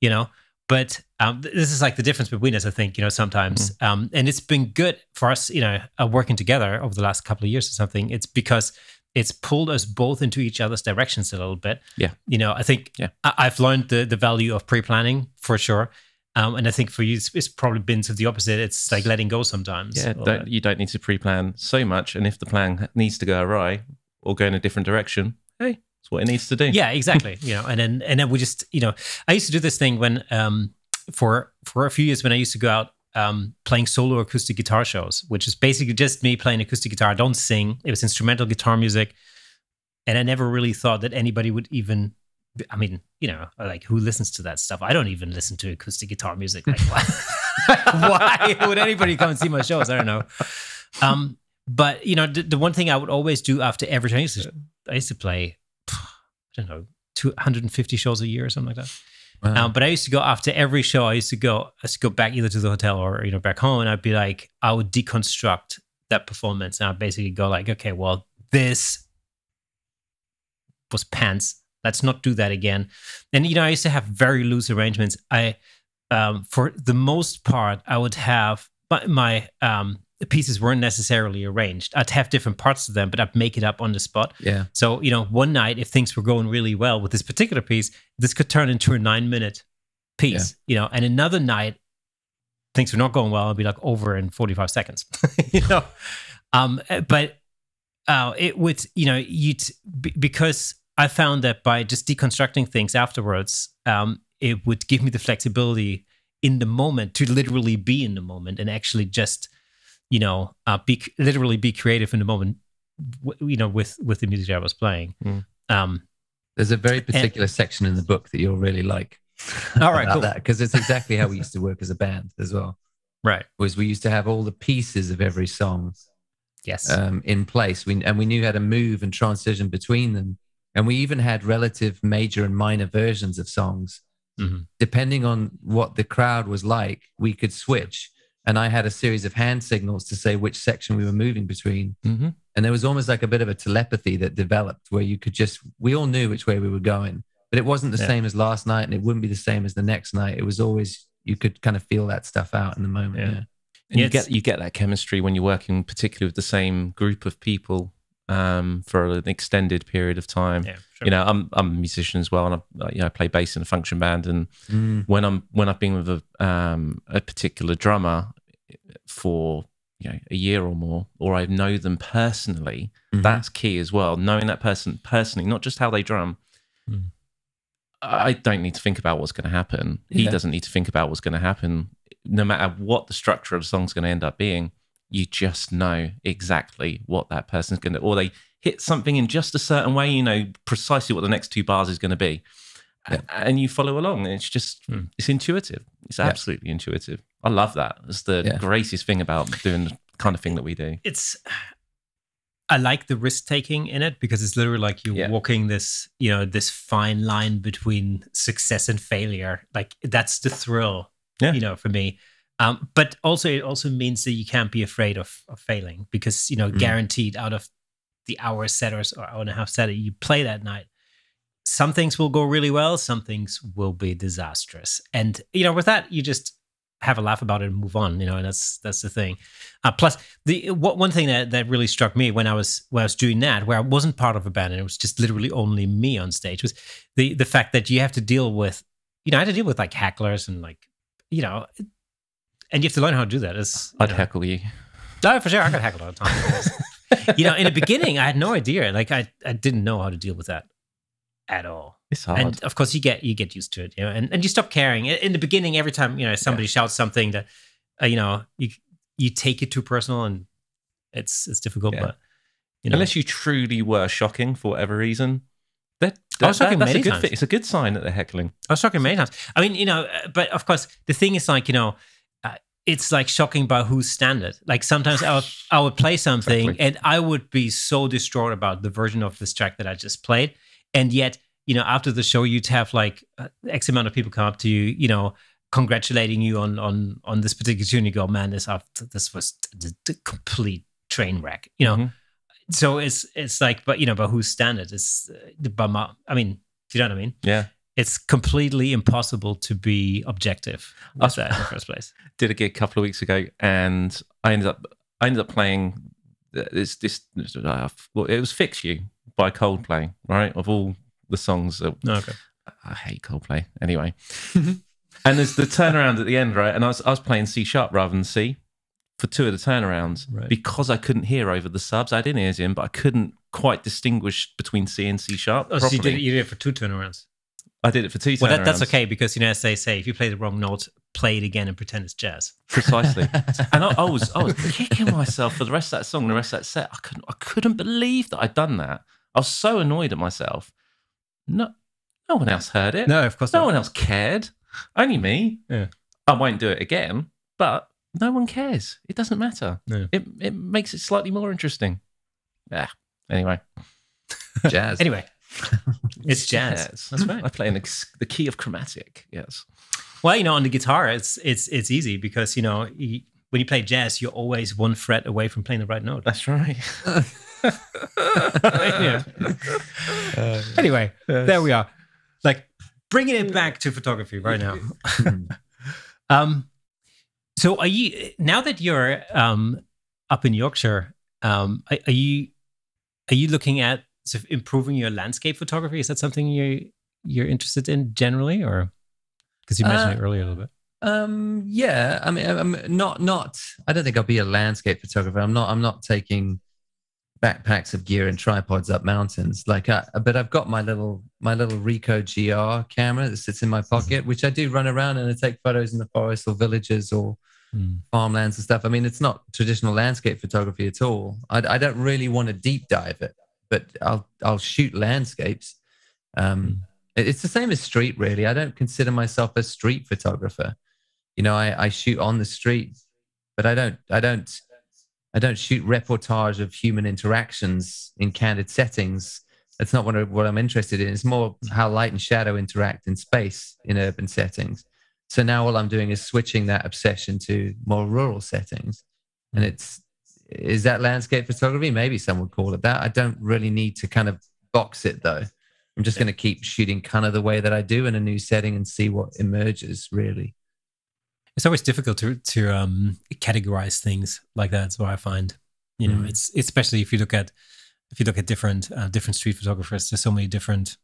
you know. But um, this is like the difference between us, I think, you know, sometimes. Mm-hmm. Um, and it's been good for us, you know, uh, working together over the last couple of years or something. It's because it's pulled us both into each other's directions a little bit. Yeah. You know, I think yeah. I- have learned the, the value of pre planning for sure. Um, and I think for you, it's, it's probably been to the opposite. It's like letting go sometimes. Yeah, Or don't, you don't need to pre-plan so much, and if the plan needs to go awry or go in a different direction, hey, it's what it needs to do. yeah exactly (laughs) you know and then and then we just you know i used to do this thing when um for for a few years when i used to go out um playing solo acoustic guitar shows which is basically just me playing acoustic guitar i don't sing it was instrumental guitar music and i never really thought that anybody would even i mean you know like who listens to that stuff i don't even listen to acoustic guitar music (laughs) like why, (laughs) why would anybody come and see my shows i don't know um but you know the, the one thing i would always do after every show I used to, I used to play I don't know, 250 shows a year or something like that. Wow. Um, but I used to go after every show. I used to go, I used to go back either to the hotel or you know back home, and I'd be like, I would deconstruct that performance, and I'd basically go like, okay, well, this was pants. Let's not do that again. And you know, I used to have very loose arrangements. I, um, for the most part, I would have my, my um, pieces weren't necessarily arranged. I'd have different parts of them, but I'd make it up on the spot. yeah. So, you know, one night, if things were going really well with this particular piece, this could turn into a nine minute piece, you know, and another night, things were not going well, I'd be like over in 45 seconds, (laughs) you know. Um, but uh, it would, you know, you b- because I found that by just deconstructing things afterwards, um, it would give me the flexibility in the moment to literally be in the moment and actually just, you know, uh, be literally be creative in the moment w- you know with with the music that I was playing. Mm. Um, There's a very particular section in the book that you'll really like. All right, cool. Because it's exactly how we used to work as a band as well. right. Was we used to have all the pieces of every song Yes. um, in place. We and we knew how to move and transition between them. And we even had relative major and minor versions of songs. Mhm. Depending on what the crowd was like, we could switch. And I had a series of hand signals to say which section we were moving between. hmm And there was almost like a bit of a telepathy that developed where you could just, we all knew which way we were going, but it wasn't the Yeah. same as last night and it wouldn't be the same as the next night. It was always, you could kind of feel that stuff out in the moment. Yeah. Yeah. And Yeah, you get you get that chemistry when you're working, particularly with the same group of people um, for an extended period of time. yeah. Sure. You know, I'm I'm a musician as well, and I you know I play bass in a function band. And Mm. when I'm when I've been with a um, a particular drummer for you know a year or more, or I know them personally, Mhm. that's key as well. Knowing that person personally, not just how they drum. Mm. I don't need to think about what's going to happen. He doesn't need to think about what's going to happen. No matter what the structure of the song's going to end up being, you just know exactly what that person's going to, or they hit something in just a certain way, you know precisely what the next two bars is going to be. Yeah. And you follow along. It's just, Hmm. it's intuitive. It's Yeah. absolutely intuitive. I love that. It's the Yeah. greatest thing about doing the kind of thing that we do. it's I like the risk taking in it because it's literally like you're walking this, you know, this fine line between success and failure. Like that's the thrill, you know, for me. Um, but also it also means that you can't be afraid of, of failing because you know, Mm. guaranteed out of the hour set or, or hour and a half set that you play that night, some things will go really well, some things will be disastrous. And you know, with that, you just have a laugh about it and move on. You know, and that's that's the thing. Uh, plus, the what, one thing that, that really struck me when I was when I was doing that, where I wasn't part of a band and it was just literally only me on stage, was the the fact that you have to deal with, you know, I had to deal with like hecklers and like, you know, and you have to learn how to do that. It's, I'd know- heckle you. no, for sure. I got heckled all the time. (laughs) you know, in the beginning, I had no idea. Like, I, I didn't know how to deal with that at all. It's hard. And of course, you get you get used to it. You know, and, and you stop caring. In the beginning, every time you know somebody shouts something that, uh, you know, you you take it too personal, and it's it's difficult. Yeah. But you know, Unless you truly were shocking for whatever reason, that, I was that- shocking a many good times. It's a good sign that they're heckling. I was shocking many times. I mean, you know, uh, but of course, the thing is like, you know, it's like shocking by whose standard. Like sometimes I would, I would play (sighs) something Exactly. and I would be so distraught about the version of this track that I just played. And yet, you know, after the show, you'd have like uh, X amount of people come up to you, you know, congratulating you on on on this particular tune. You go, man, this uh, this was the, the complete train wreck. You know, Mhm. so it's it's like, but you know, but whose standard is uh, the bummer? I mean, do you know what I mean? Yeah. It's completely impossible to be objective with that in the first place. (laughs) Did a gig a couple of weeks ago, and I ended up I ended up playing this this. Uh, well, it was "Fix You" by Coldplay. Right, of all the songs that okay. I hate Coldplay anyway. (laughs) and there's the turnaround at the end, right? And I was I was playing C sharp rather than C for two of the turnarounds Right. because I couldn't hear over the subs. I didn't hear him, but I couldn't quite distinguish between C and C sharp. Oh, so you did, you did it for two turnarounds. I did it for two. Well, that, that's okay because you know, as they say, if you play the wrong note, play it again and pretend it's jazz. precisely. (laughs) and I, I was I was kicking myself for the rest of that song, and the rest of that set. I couldn't I couldn't believe that I'd done that. I was so annoyed at myself. No, no one else heard it. No, of course no not. one else cared. Only me. Yeah. I won't do it again, but no one cares. It doesn't matter. No. It it makes it slightly more interesting. Yeah. Anyway, (laughs) Jazz. Anyway, (laughs) it's jazz. That's right. I play in the, the key of chromatic. Yes. Well, you know, on the guitar, it's it's it's easy because you know you, when you play jazz, you're always one fret away from playing the right note. That's right. (laughs) yeah. anyway, there we are. Like bringing it back to photography right now. (laughs) um, so are you now that you're um up in Yorkshire? Um, are, are you are you looking at of improving your landscape photography? Is that something you you're interested in generally, or because you mentioned Uh, it earlier a little bit? Um, yeah, I mean, I'm not not. I don't think I'll be a landscape photographer. I'm not. I'm not taking backpacks of gear and tripods up mountains. Like, I, but I've got my little my little Ricoh GR camera that sits in my pocket, which I do run around and I take photos in the forest or villages or Mm. farmlands and stuff. I mean, it's not traditional landscape photography at all. I, I don't really want to deep dive it, but I'll I'll shoot landscapes. Um, It's the same as street, really. I don't consider myself a street photographer. You know, I, I shoot on the street, but I don't I don't I don't shoot reportage of human interactions in candid settings. That's not what, I, what I'm interested in. It's more how light and shadow interact in space in urban settings. So now all I'm doing is switching that obsession to more rural settings. And it's is that landscape photography? Maybe some would call it that. I don't really need to kind of box it though. I'm just going to keep shooting kind of the way that I do in a new setting and see what emerges really. It's always difficult to to um, categorize things like that. That's what I find. You know, Mm. it's especially if you look at if you look at different uh, different street photographers. There's so many different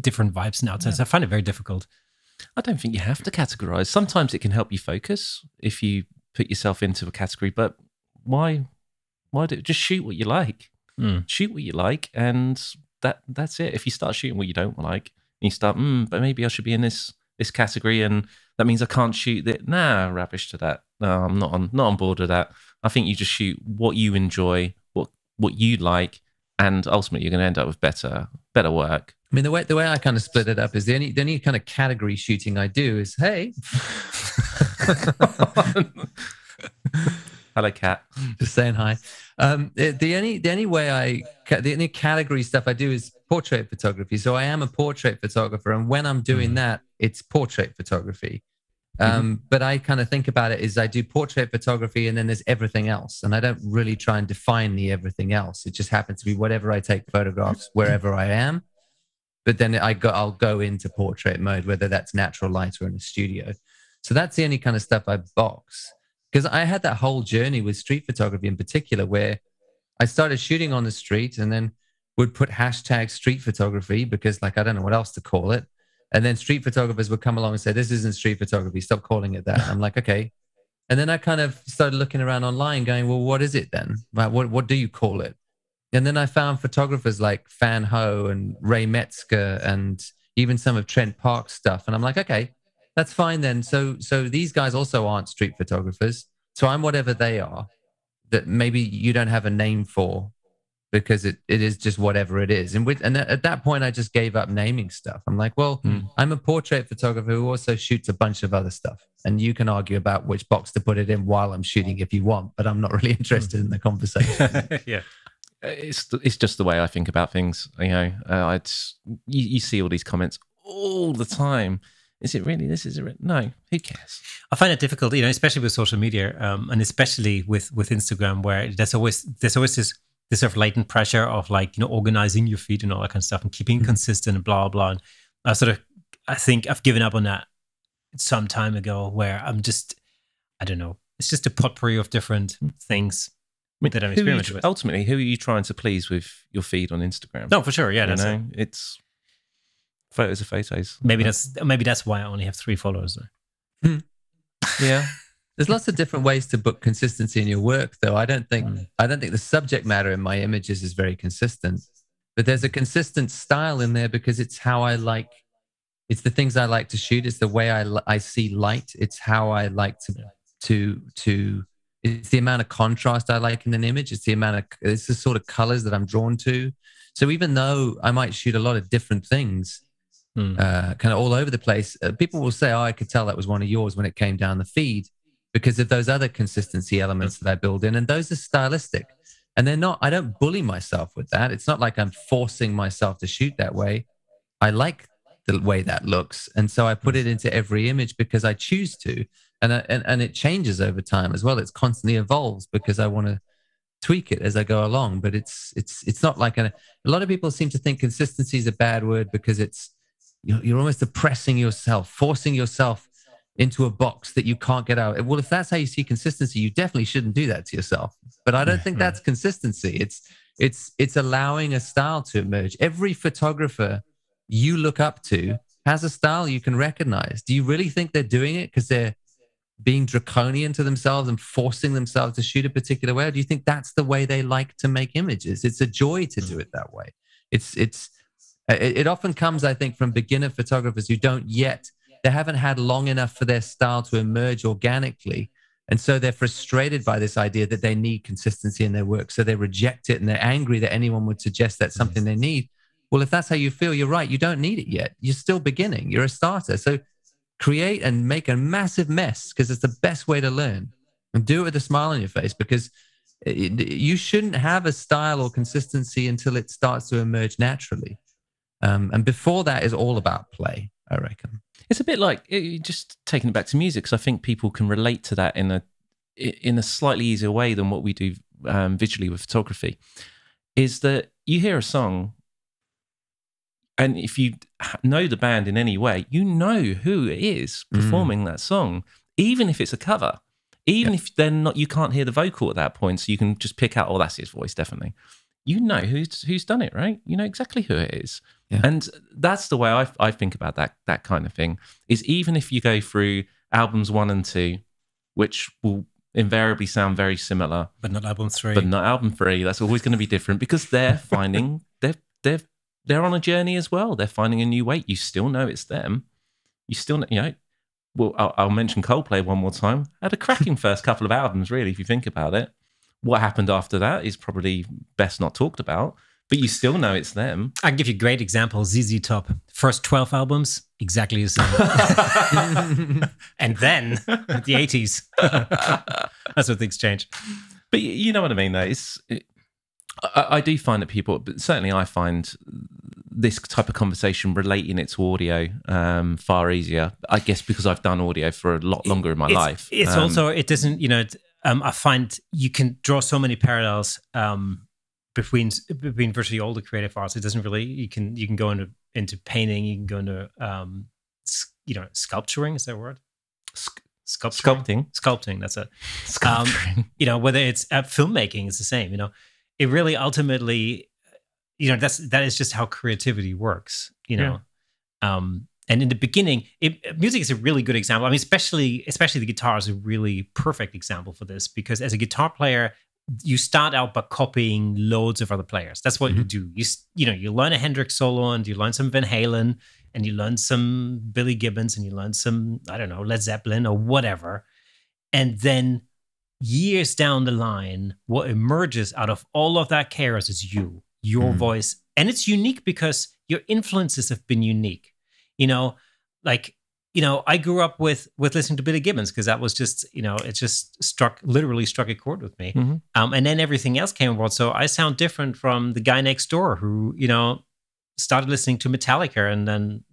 different vibes and outlets. I find it very difficult. I don't think you have to categorize. Sometimes it can help you focus if you put yourself into a category, but why why do just shoot what you like? Mm. Shoot what you like and that that's it. If you start shooting what you don't like, and you start, mm, but maybe I should be in this this category and that means I can't shoot that. Nah, rubbish to that. No, I'm not on not on board with that. I think you just shoot what you enjoy, what what you like, and ultimately you're gonna end up with better better work. I mean, the way the way I kind of split it up is the only the only kind of category shooting I do is hey, (laughs) (laughs) (laughs) Hello, cat. (laughs) just saying hi. Um, the, the only the only way I the only category stuff I do is portrait photography. So I am a portrait photographer, and when I'm doing that, it's portrait photography. Um, But I kind of think about it as I do portrait photography, and then there's everything else, and I don't really try and define the everything else. It just happens to be whatever I take photographs wherever I am. But then I go, I'll go into portrait mode, whether that's natural light or in a studio. So that's the only kind of stuff I box because I had that whole journey with street photography in particular, where I started shooting on the street and then would put hashtag street photography because, like, I don't know what else to call it. And then street photographers would come along and say, This isn't street photography. Stop calling it that. I'm like, Okay. And then I kind of started looking around online going, Well, what is it then? Like, what, what do you call it? And then I found photographers like Fan Ho and Ray Metzger and even some of Trent Parke's stuff. And I'm like, okay, that's fine then. So so these guys also aren't street photographers. So I'm whatever they are that maybe you don't have a name for because it, it is just whatever it is. And with and at that point I just gave up naming stuff. I'm like, well, Hmm. I'm a portrait photographer who also shoots a bunch of other stuff. And you can argue about which box to put it in while I'm shooting if you want, but I'm not really (laughs) interested in the conversation. (laughs) yeah. it's it's just the way I think about things. You know, uh, it's you, you see all these comments all the time. Is it really this? Is it re- no? Who cares? I find it difficult, you know, especially with social media, um, and especially with with Instagram, where there's always there's always this this sort of latent pressure of like you know organizing your feed and all that kind of stuff and keeping consistent and blah blah. And I sort of I think I've given up on that some time ago, where I'm just I don't know, it's just a potpourri of different things I mean, that I'm who are you experimenting with. ultimately, who are you trying to please with your feed on Instagram? No, for sure, yeah, you that's know, it. it's photos are photos. Maybe that's maybe that's why I only have three followers. Yeah. There's lots of different ways to book consistency in your work, though. I don't think Mm. I don't think the subject matter in my images is very consistent, but there's a consistent style in there because it's how I like. It's the things I like to shoot. It's the way I I see light. It's how I like to to to. It's the amount of contrast I like in an image. It's the amount of it's the sort of colors that I'm drawn to. So even though I might shoot a lot of different things, Hmm. uh, kind of all over the place. Uh, people will say, "Oh, I could tell that was one of yours when it came down the feed," because of those other consistency elements that I build in, and those are stylistic. And they're not. I don't bully myself with that. It's not like I'm forcing myself to shoot that way. I like the way that looks, and so I put it into every image because I choose to, and I, and and it changes over time as well. It's constantly evolves because I want to tweak it as I go along. But it's it's it's not like a lot of people seem to think consistency is a bad word because it's you're, you're almost oppressing yourself, forcing yourself into a box that you can't get out. Well, if that's how you see consistency, you definitely shouldn't do that to yourself. But I don't think that's consistency. It's it's it's allowing a style to emerge. Every photographer you look up to has a style you can recognize. Do you really think they're doing it because they're being draconian to themselves and forcing themselves to shoot a particular way? Or do you think that's the way they like to make images? It's a joy to do mm. it that way. It's it's Uh, it, it often comes, I think, from beginner photographers who don't yet they haven't had long enough for their style to emerge organically. And so they're frustrated by this idea that they need consistency in their work. So they reject it and they're angry that anyone would suggest that's something they need. Well, if that's how you feel, you're right. You don't need it yet. You're still beginning. You're a starter. So create and make a massive mess because it's the best way to learn. And do it with a smile on your face because it, you shouldn't have a style or consistency until it starts to emerge naturally. Um, and before that is all about play, I reckon. It's a bit like just taking it back to music because I think people can relate to that in a in a slightly easier way than what we do um, visually with photography. Is that you hear a song, and if you know the band in any way, you know who it is performing that song, even if it's a cover. Even if then not, you can't hear the vocal at that point, so you can just pick out, oh, that's his voice, definitely. You know who's who's done it, right? You know exactly who it is. Yeah. And that's the way I, I think about that that kind of thing. Is even if you go through albums one and two, which will invariably sound very similar, But not album three. but not album three, that's always going to be different because they're (laughs) finding they're they're they're on a journey as well. They're finding a new way. You still know it's them. You still know, you know. Well, I'll, I'll mention Coldplay one more time. Had a cracking (laughs) first couple of albums, really, if you think about it. What happened after that is probably best not talked about, but you still know it's them. I can give you a great example. ZZ Top, first 12 albums, exactly the same. (laughs) and then the 80s. (laughs) That's what things change. But you know what I mean, though. It's it, I, I do find that people, but certainly I find this type of conversation relating it to audio um, far easier. I guess because I've done audio for a lot longer in my it's, life. It's Um, also, it doesn't, you know, um, I find you can draw so many parallels um, between between virtually all the creative arts. It doesn't really, you can you can go into into painting, you can go into, um, you know, sculpturing, is that a word? sc- sculpting, Sculpting, that's it. sculpturing. you know whether it's uh, filmmaking it's the same you know it really ultimately you know that's that is just how creativity works you know um and in the beginning it, music is a really good example i mean especially especially the guitar is a really perfect example for this because as a guitar player you start out by copying loads of other players that's what you do you you know you learn a hendrix solo and you learn some van halen and you learn some billy gibbons and you learn some i don't know led zeppelin or whatever and then years down the line, what emerges out of all of that chaos is you, your Mhm. voice. And it's unique because your influences have been unique. You know, like, you know, I grew up with with listening to Billy Gibbons because that was just, you know, it just struck literally struck a chord with me. Mhm. Um, and then everything else came about. So I sound different from the guy next door who, you know, started listening to Metallica and then,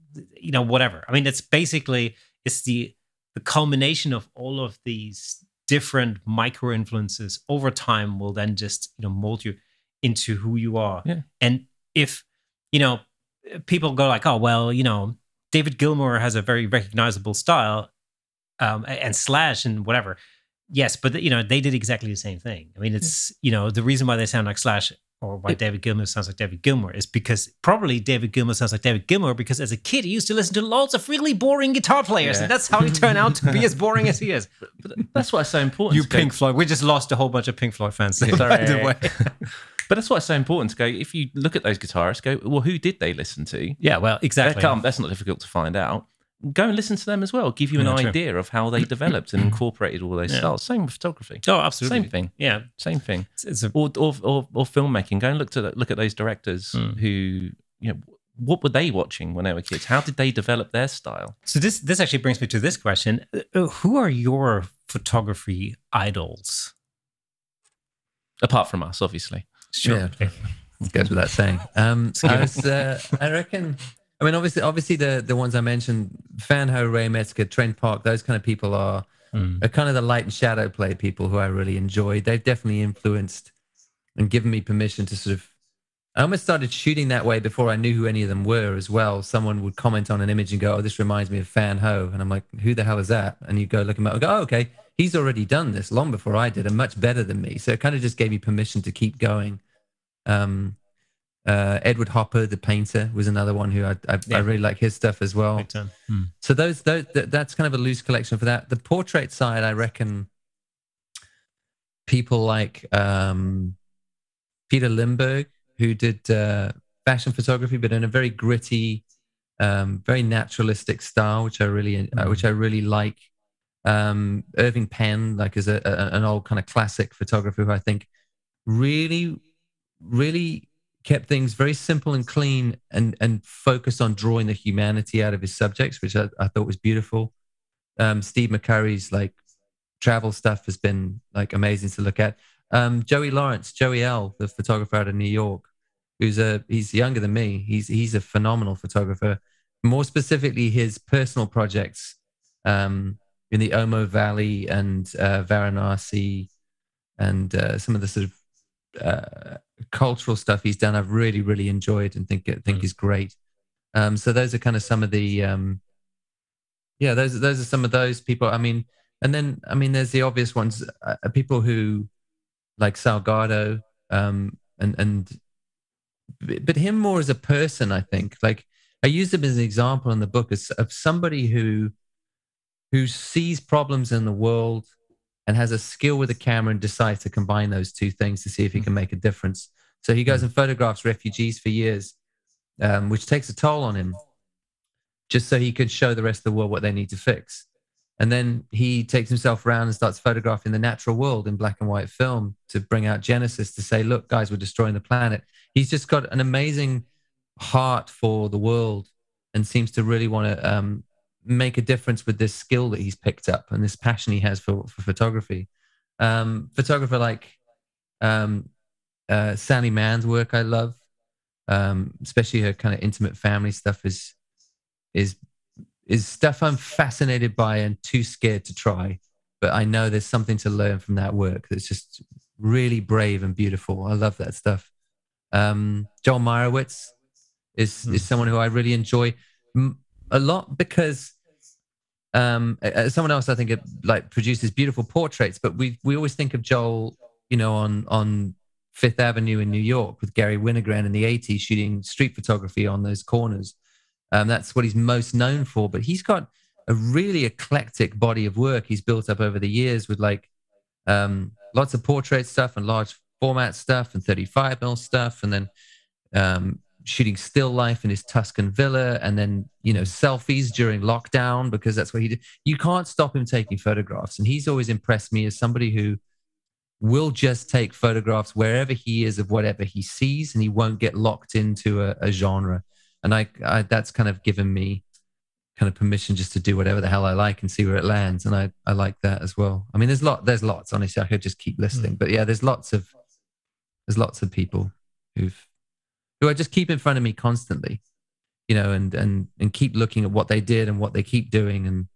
you know, whatever. I mean, it's basically it's the the culmination of all of these different micro influences over time will then just you know mold you into who you are Yeah. and if you know people go like oh well you know david gilmour has a very recognizable style um and slash and whatever yes but you know they did exactly the same thing i mean it's you know the reason why they sound like slash or why David Gilmour sounds like David Gilmour is because probably David Gilmour sounds like David Gilmour because as a kid he used to listen to lots of really boring guitar players, Yeah. and that's how he turned out to be as boring as he is. (laughs) But that's why it's so important. You Pink Floyd, we just lost a whole bunch of Pink Floyd fans. (laughs) by Sorry. But that's why it's so important to go. If you look at those guitarists, go, well, who did they listen to? yeah, well, exactly. that's not difficult to find out. Go and listen to them as well. Give you an Yeah, true. idea of how they (clears throat) developed and incorporated all those Yeah. styles. Same with photography. Oh, absolutely. Same thing. Yeah, Same thing. it's, it's a Or, or, or, or filmmaking. Go and look to the, look at those directors Hmm. who you know what were they watching when they were kids? How did they develop their style? So this this actually brings me to this question: Uh, Who are your photography idols? Apart from us, obviously. Sure. Yeah. goes without saying. Um, (laughs) I was, uh, I reckon. I mean, obviously, obviously the the ones I mentioned, Fan Ho, Ray Metzger, Trent Parke, those kind of people are Mm. are kind of the light and shadow play people who I really enjoy. They've definitely influenced and given me permission to sort of. I almost started shooting that way before I knew who any of them were as well. Someone would comment on an image and go, "Oh, this reminds me of Fan Ho," and I'm like, "Who the hell is that?" And you go look him up and go, "Oh, okay, he's already done this long before I did, and much better than me." So it kind of just gave me permission to keep going. Um, uh, Edward Hopper, the painter, was another one who I I, Yeah. I really like his stuff as well. Big time. Mm. So those, those th- that's kind of a loose collection for that. The portrait side, I reckon, people like um, Peter Lindbergh, who did uh, fashion photography, but in a very gritty, um, very naturalistic style, which I really, uh, Mhm. which I really like. Um, Irving Penn, like, is a, a, an old kind of classic photographer who I think really, really kept things very simple and clean and and focused on drawing the humanity out of his subjects, which I, I thought was beautiful. Um, Steve McCurry's like travel stuff has been like amazing to look at. Um, Joey Lawrence, Joey L, the photographer out of New York, who's a he's younger than me. He's he's a phenomenal photographer. More specifically, his personal projects um, in the Omo Valley and uh, Varanasi, and uh, some of the sort of uh, cultural stuff he's done, I've really really enjoyed and think think Mm. is great. Um, so those are kind of some of the um, yeah those those are some of those people. I mean, and then I mean there's the obvious ones, uh, people who like Salgado um, and and but him more as a person. I think like I use him as an example in the book as, of somebody who who sees problems in the world and has a skill with a camera and decides to combine those two things to see if he can make a difference. So he goes and photographs refugees for years, um, which takes a toll on him, just so he could show the rest of the world what they need to fix. And then he takes himself around and starts photographing the natural world in black and white film to bring out Genesis to say, look, guys, we're destroying the planet. He's just got an amazing heart for the world and seems to really want to um, make a difference with this skill that he's picked up and this passion he has for, for photography. Um, photographer like um, uh, Sally Mann's work, I love, um, especially her kind of intimate family stuff is is is stuff I'm fascinated by and too scared to try. But I know there's something to learn from that work that's just really brave and beautiful. I love that stuff. Um, Joel Meyerowitz is Hmm. is someone who I really enjoy m- a lot because um, uh, someone else I think it, like produces beautiful portraits, but we we always think of Joel, you know, on on Fifth Avenue in New York with Garry Winogrand in the '80s shooting street photography on those corners. Um, that's what he's most known for. But he's got a really eclectic body of work he's built up over the years with like um, lots of portrait stuff and large format stuff and 35 mil stuff, and then um, shooting still life in his Tuscan villa, and then you know selfies during lockdown because that's what he did. You can't stop him taking photographs, and he's always impressed me as somebody who will just take photographs wherever he is of whatever he sees, and he won't get locked into a, a genre. And I, I, that's kind of given me kind of permission just to do whatever the hell I like and see where it lands. And I, I like that as well. I mean, there's lot, there's lots. Honestly, I could just keep hmm. listing, but yeah, there's lots of, there's lots of people who've, who I just keep in front of me constantly, you know, and and and keep looking at what they did and what they keep doing, and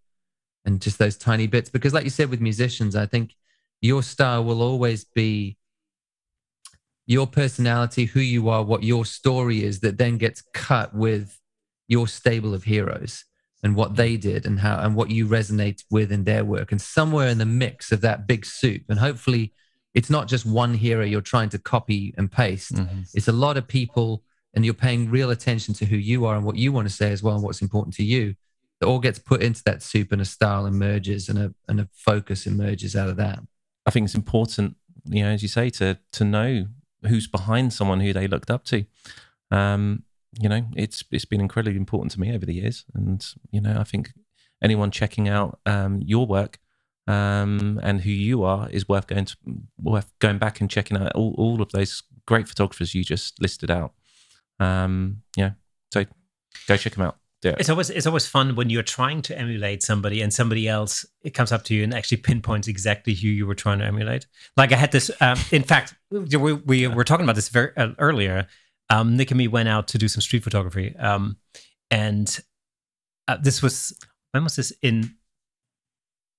and just those tiny bits. Because, like you said, with musicians, I think your style will always be your personality, who you are, what your story is, that then gets cut with your stable of heroes and what they did and how and what you resonate with in their work and somewhere in the mix of that big soup and hopefully it's not just one hero you're trying to copy and paste. Mhm. It's a lot of people, and you're paying real attention to who you are and what you want to say as well, and what's important to you. It all gets put into that soup, and a style emerges, and a and a focus emerges out of that. I think it's important, you know, as you say, to to know who's behind someone who they looked up to. Um, you know, it's it's been incredibly important to me over the years, and you know, I think anyone checking out um, your work um, and who you are is worth going to worth going back and checking out all, all of those great photographers you just listed out. Um, yeah, so go check them out. It. It's always it's always fun when you're trying to emulate somebody and somebody else it comes up to you and actually pinpoints exactly who you were trying to emulate. Like I had this. Um, in fact, we, we were talking about this very uh, earlier. Um, Nick and me went out to do some street photography, um, and uh, this was when was this in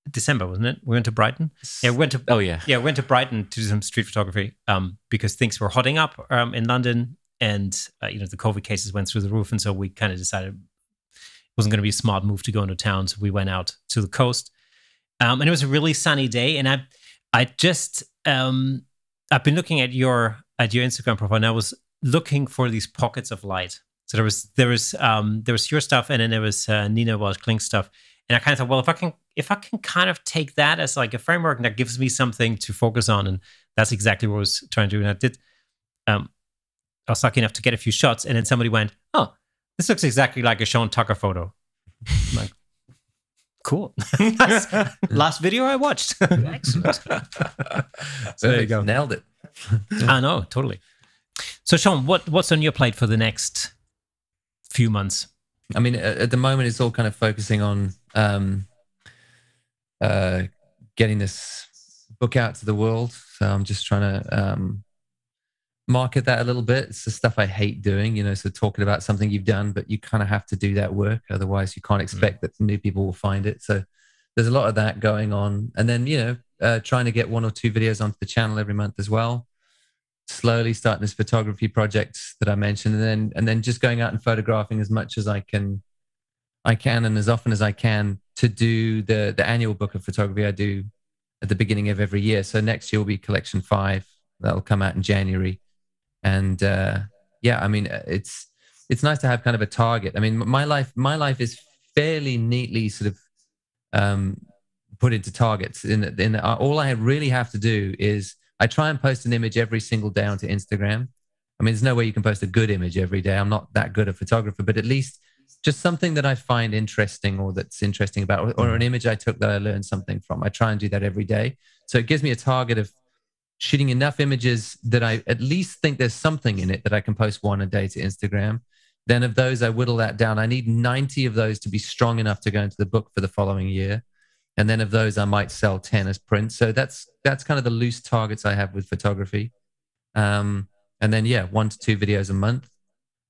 December, wasn't it? We went to Brighton. Yeah, we went to Oh yeah, yeah, we went to Brighton to do some street photography um, because things were hotting up um, in London, and uh, you know the COVID cases went through the roof, and so we kind of decided it wasn't going to be a smart move to go into town, so we went out to the coast, um, and it was a really sunny day, and I, I just, um, I've been looking at your at your Instagram profile, and I was looking for these pockets of light. So there was there was um, there was your stuff, and then there was uh, Nina Welsh Kling stuff, and I kind of thought, well, if I can if I can kind of take that as like a framework that gives me something to focus on, and that's exactly what I was trying to do. And I did. Um, I was lucky enough to get a few shots, and then somebody went, "Oh, this looks exactly like a Sean Tucker photo." I'm like, cool. (laughs) Last video I watched. (laughs) Excellent. (laughs) So there you go. Nailed it. I know, totally. So, Sean, what what's on your plate for the next few months? I mean, at the moment, it's all kind of focusing on um, uh, getting this book out to the world. So I'm just trying to um, market that a little bit. It's the stuff I hate doing, you know. So talking about something you've done, but you kind of have to do that work, otherwise you can't expect that new people will find it. So there's a lot of that going on, and then you know, uh, trying to get one or two videos onto the channel every month as well. Slowly starting this photography project that I mentioned, and then and then just going out and photographing as much as I can, I can, and as often as I can to do the the annual book of photography I do at the beginning of every year. So next year will be collection five that'll come out in January, and uh, yeah, I mean it's it's nice to have kind of a target. I mean my life my life is fairly neatly sort of um, put into targets. In in uh, all I really have to do is I try and post an image every single day onto Instagram. I mean, there's no way you can post a good image every day. I'm not that good a photographer, but at least just something that I find interesting or that's interesting about, or, or an image I took that I learned something from. I try and do that every day. So it gives me a target of shooting enough images that I at least think there's something in it that I can post one a day to Instagram. Then of those, I whittle that down. I need 90 of those to be strong enough to go into the book for the following year. And then of those, I might sell 10 as prints. So that's that's kind of the loose targets I have with photography. Um, and then yeah, one to two videos a month.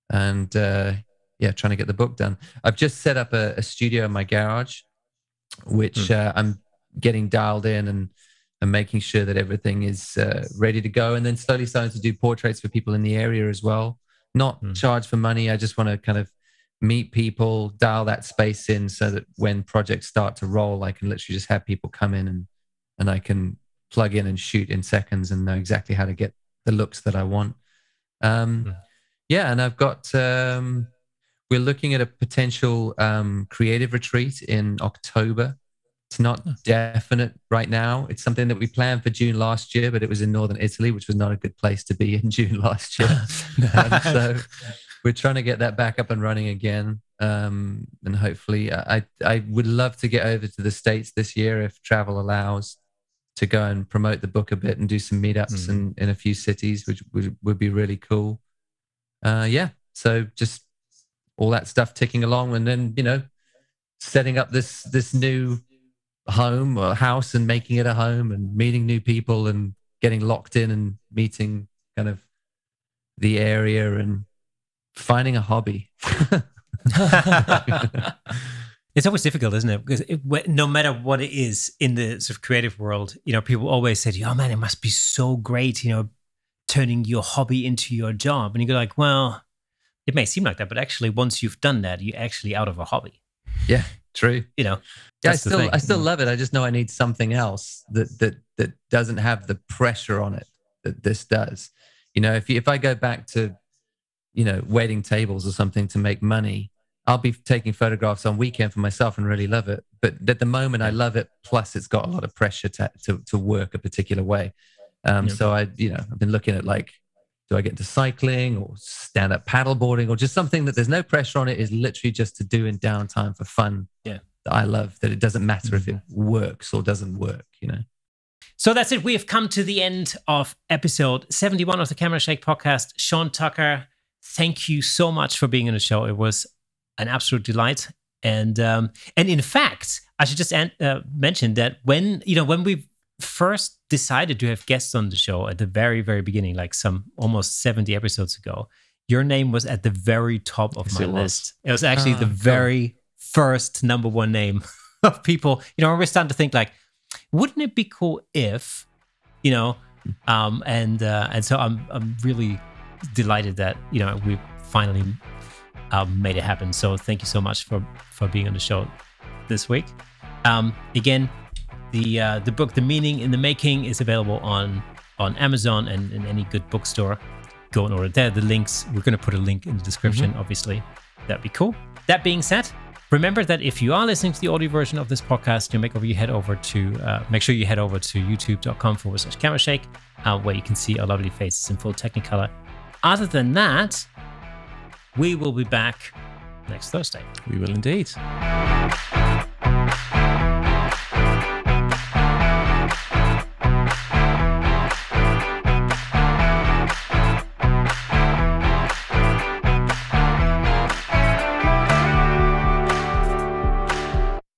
And uh, yeah, trying to get the book done. I've just set up a, a studio in my garage, which Hmm. uh, I'm getting dialed in and and making sure that everything is uh, ready to go. And then slowly starting to do portraits for people in the area as well. Not Hmm. charge for money. I just want to kind of meet people, dial that space in, so that when projects start to roll, I can literally just have people come in and and I can plug in and shoot in seconds and know exactly how to get the looks that I want. Um, Hmm. Yeah, and I've got. Um, we're looking at a potential um, creative retreat in October. It's not definite right now. It's something that we planned for June last year, but it was in northern Italy, which was not a good place to be in (laughs) June last year. (laughs) Um, so (laughs) we're trying to get that back up and running again. Um, and hopefully, I, I would love to get over to the States this year if travel allows to go and promote the book a bit and do some meetups Mm. in, in a few cities, which would, would be really cool. Uh, yeah. So just all that stuff ticking along and then, you know, setting up this, this new home or house and making it a home and meeting new people and getting locked in and meeting kind of the area and finding a hobby. (laughs) (laughs) It's always difficult, isn't it? Because it, no matter what it is in the sort of creative world, you know, people always say, "Oh man, it must be so great," you know, turning your hobby into your job. And you go like, "Well, it may seem like that, but actually, once you've done that, you're actually out of a hobby." yeah, true. You know, Yeah, I still. I still love it. I just know I need something else that that that doesn't have the pressure on it that this does. You know, if you, if I go back to, you know, waiting tables or something to make money, I'll be taking photographs on weekend for myself and really love it. But at the moment, I love it. Plus, it's got a lot of pressure to to, to work a particular way. Um. So I, you know, I've been looking at like, do I get into cycling or stand up paddleboarding or just something that there's no pressure on it is literally just to do in downtime for fun. Yeah, that I love. That it doesn't matter if it mm-hmm. works or doesn't work. You know. So that's it. We have come to the end of episode 71 of the Camera Shake podcast. Sean Tucker, thank you so much for being on the show. It was an absolute delight. And um, and in fact, I should just an- uh, mention that when you know when we first decided to have guests on the show at the very very beginning, like some almost seventy episodes ago, your name was at the very top of yes, my it list. It was actually the ah, very first number one name (laughs) of people. You know, we're starting to think like, wouldn't it be cool if, you know, um, and uh, and so I'm I'm really delighted that you know we finally um, made it happen. So thank you so much for for being on the show this week. Um, again, the uh, the book "The Meaning in the Making" is available on on Amazon and in any good bookstore. Go and order there. The links we're going to put a link in the description. Mm-hmm. Obviously, that'd be cool. That being said, remember that if you are listening to the audio version of this podcast, you make over you head over to uh, make sure you head over to youtube.com forward slash camera shake, uh, where you can see our lovely faces in full Technicolor. Other than that, we will be back next Thursday. We will indeed.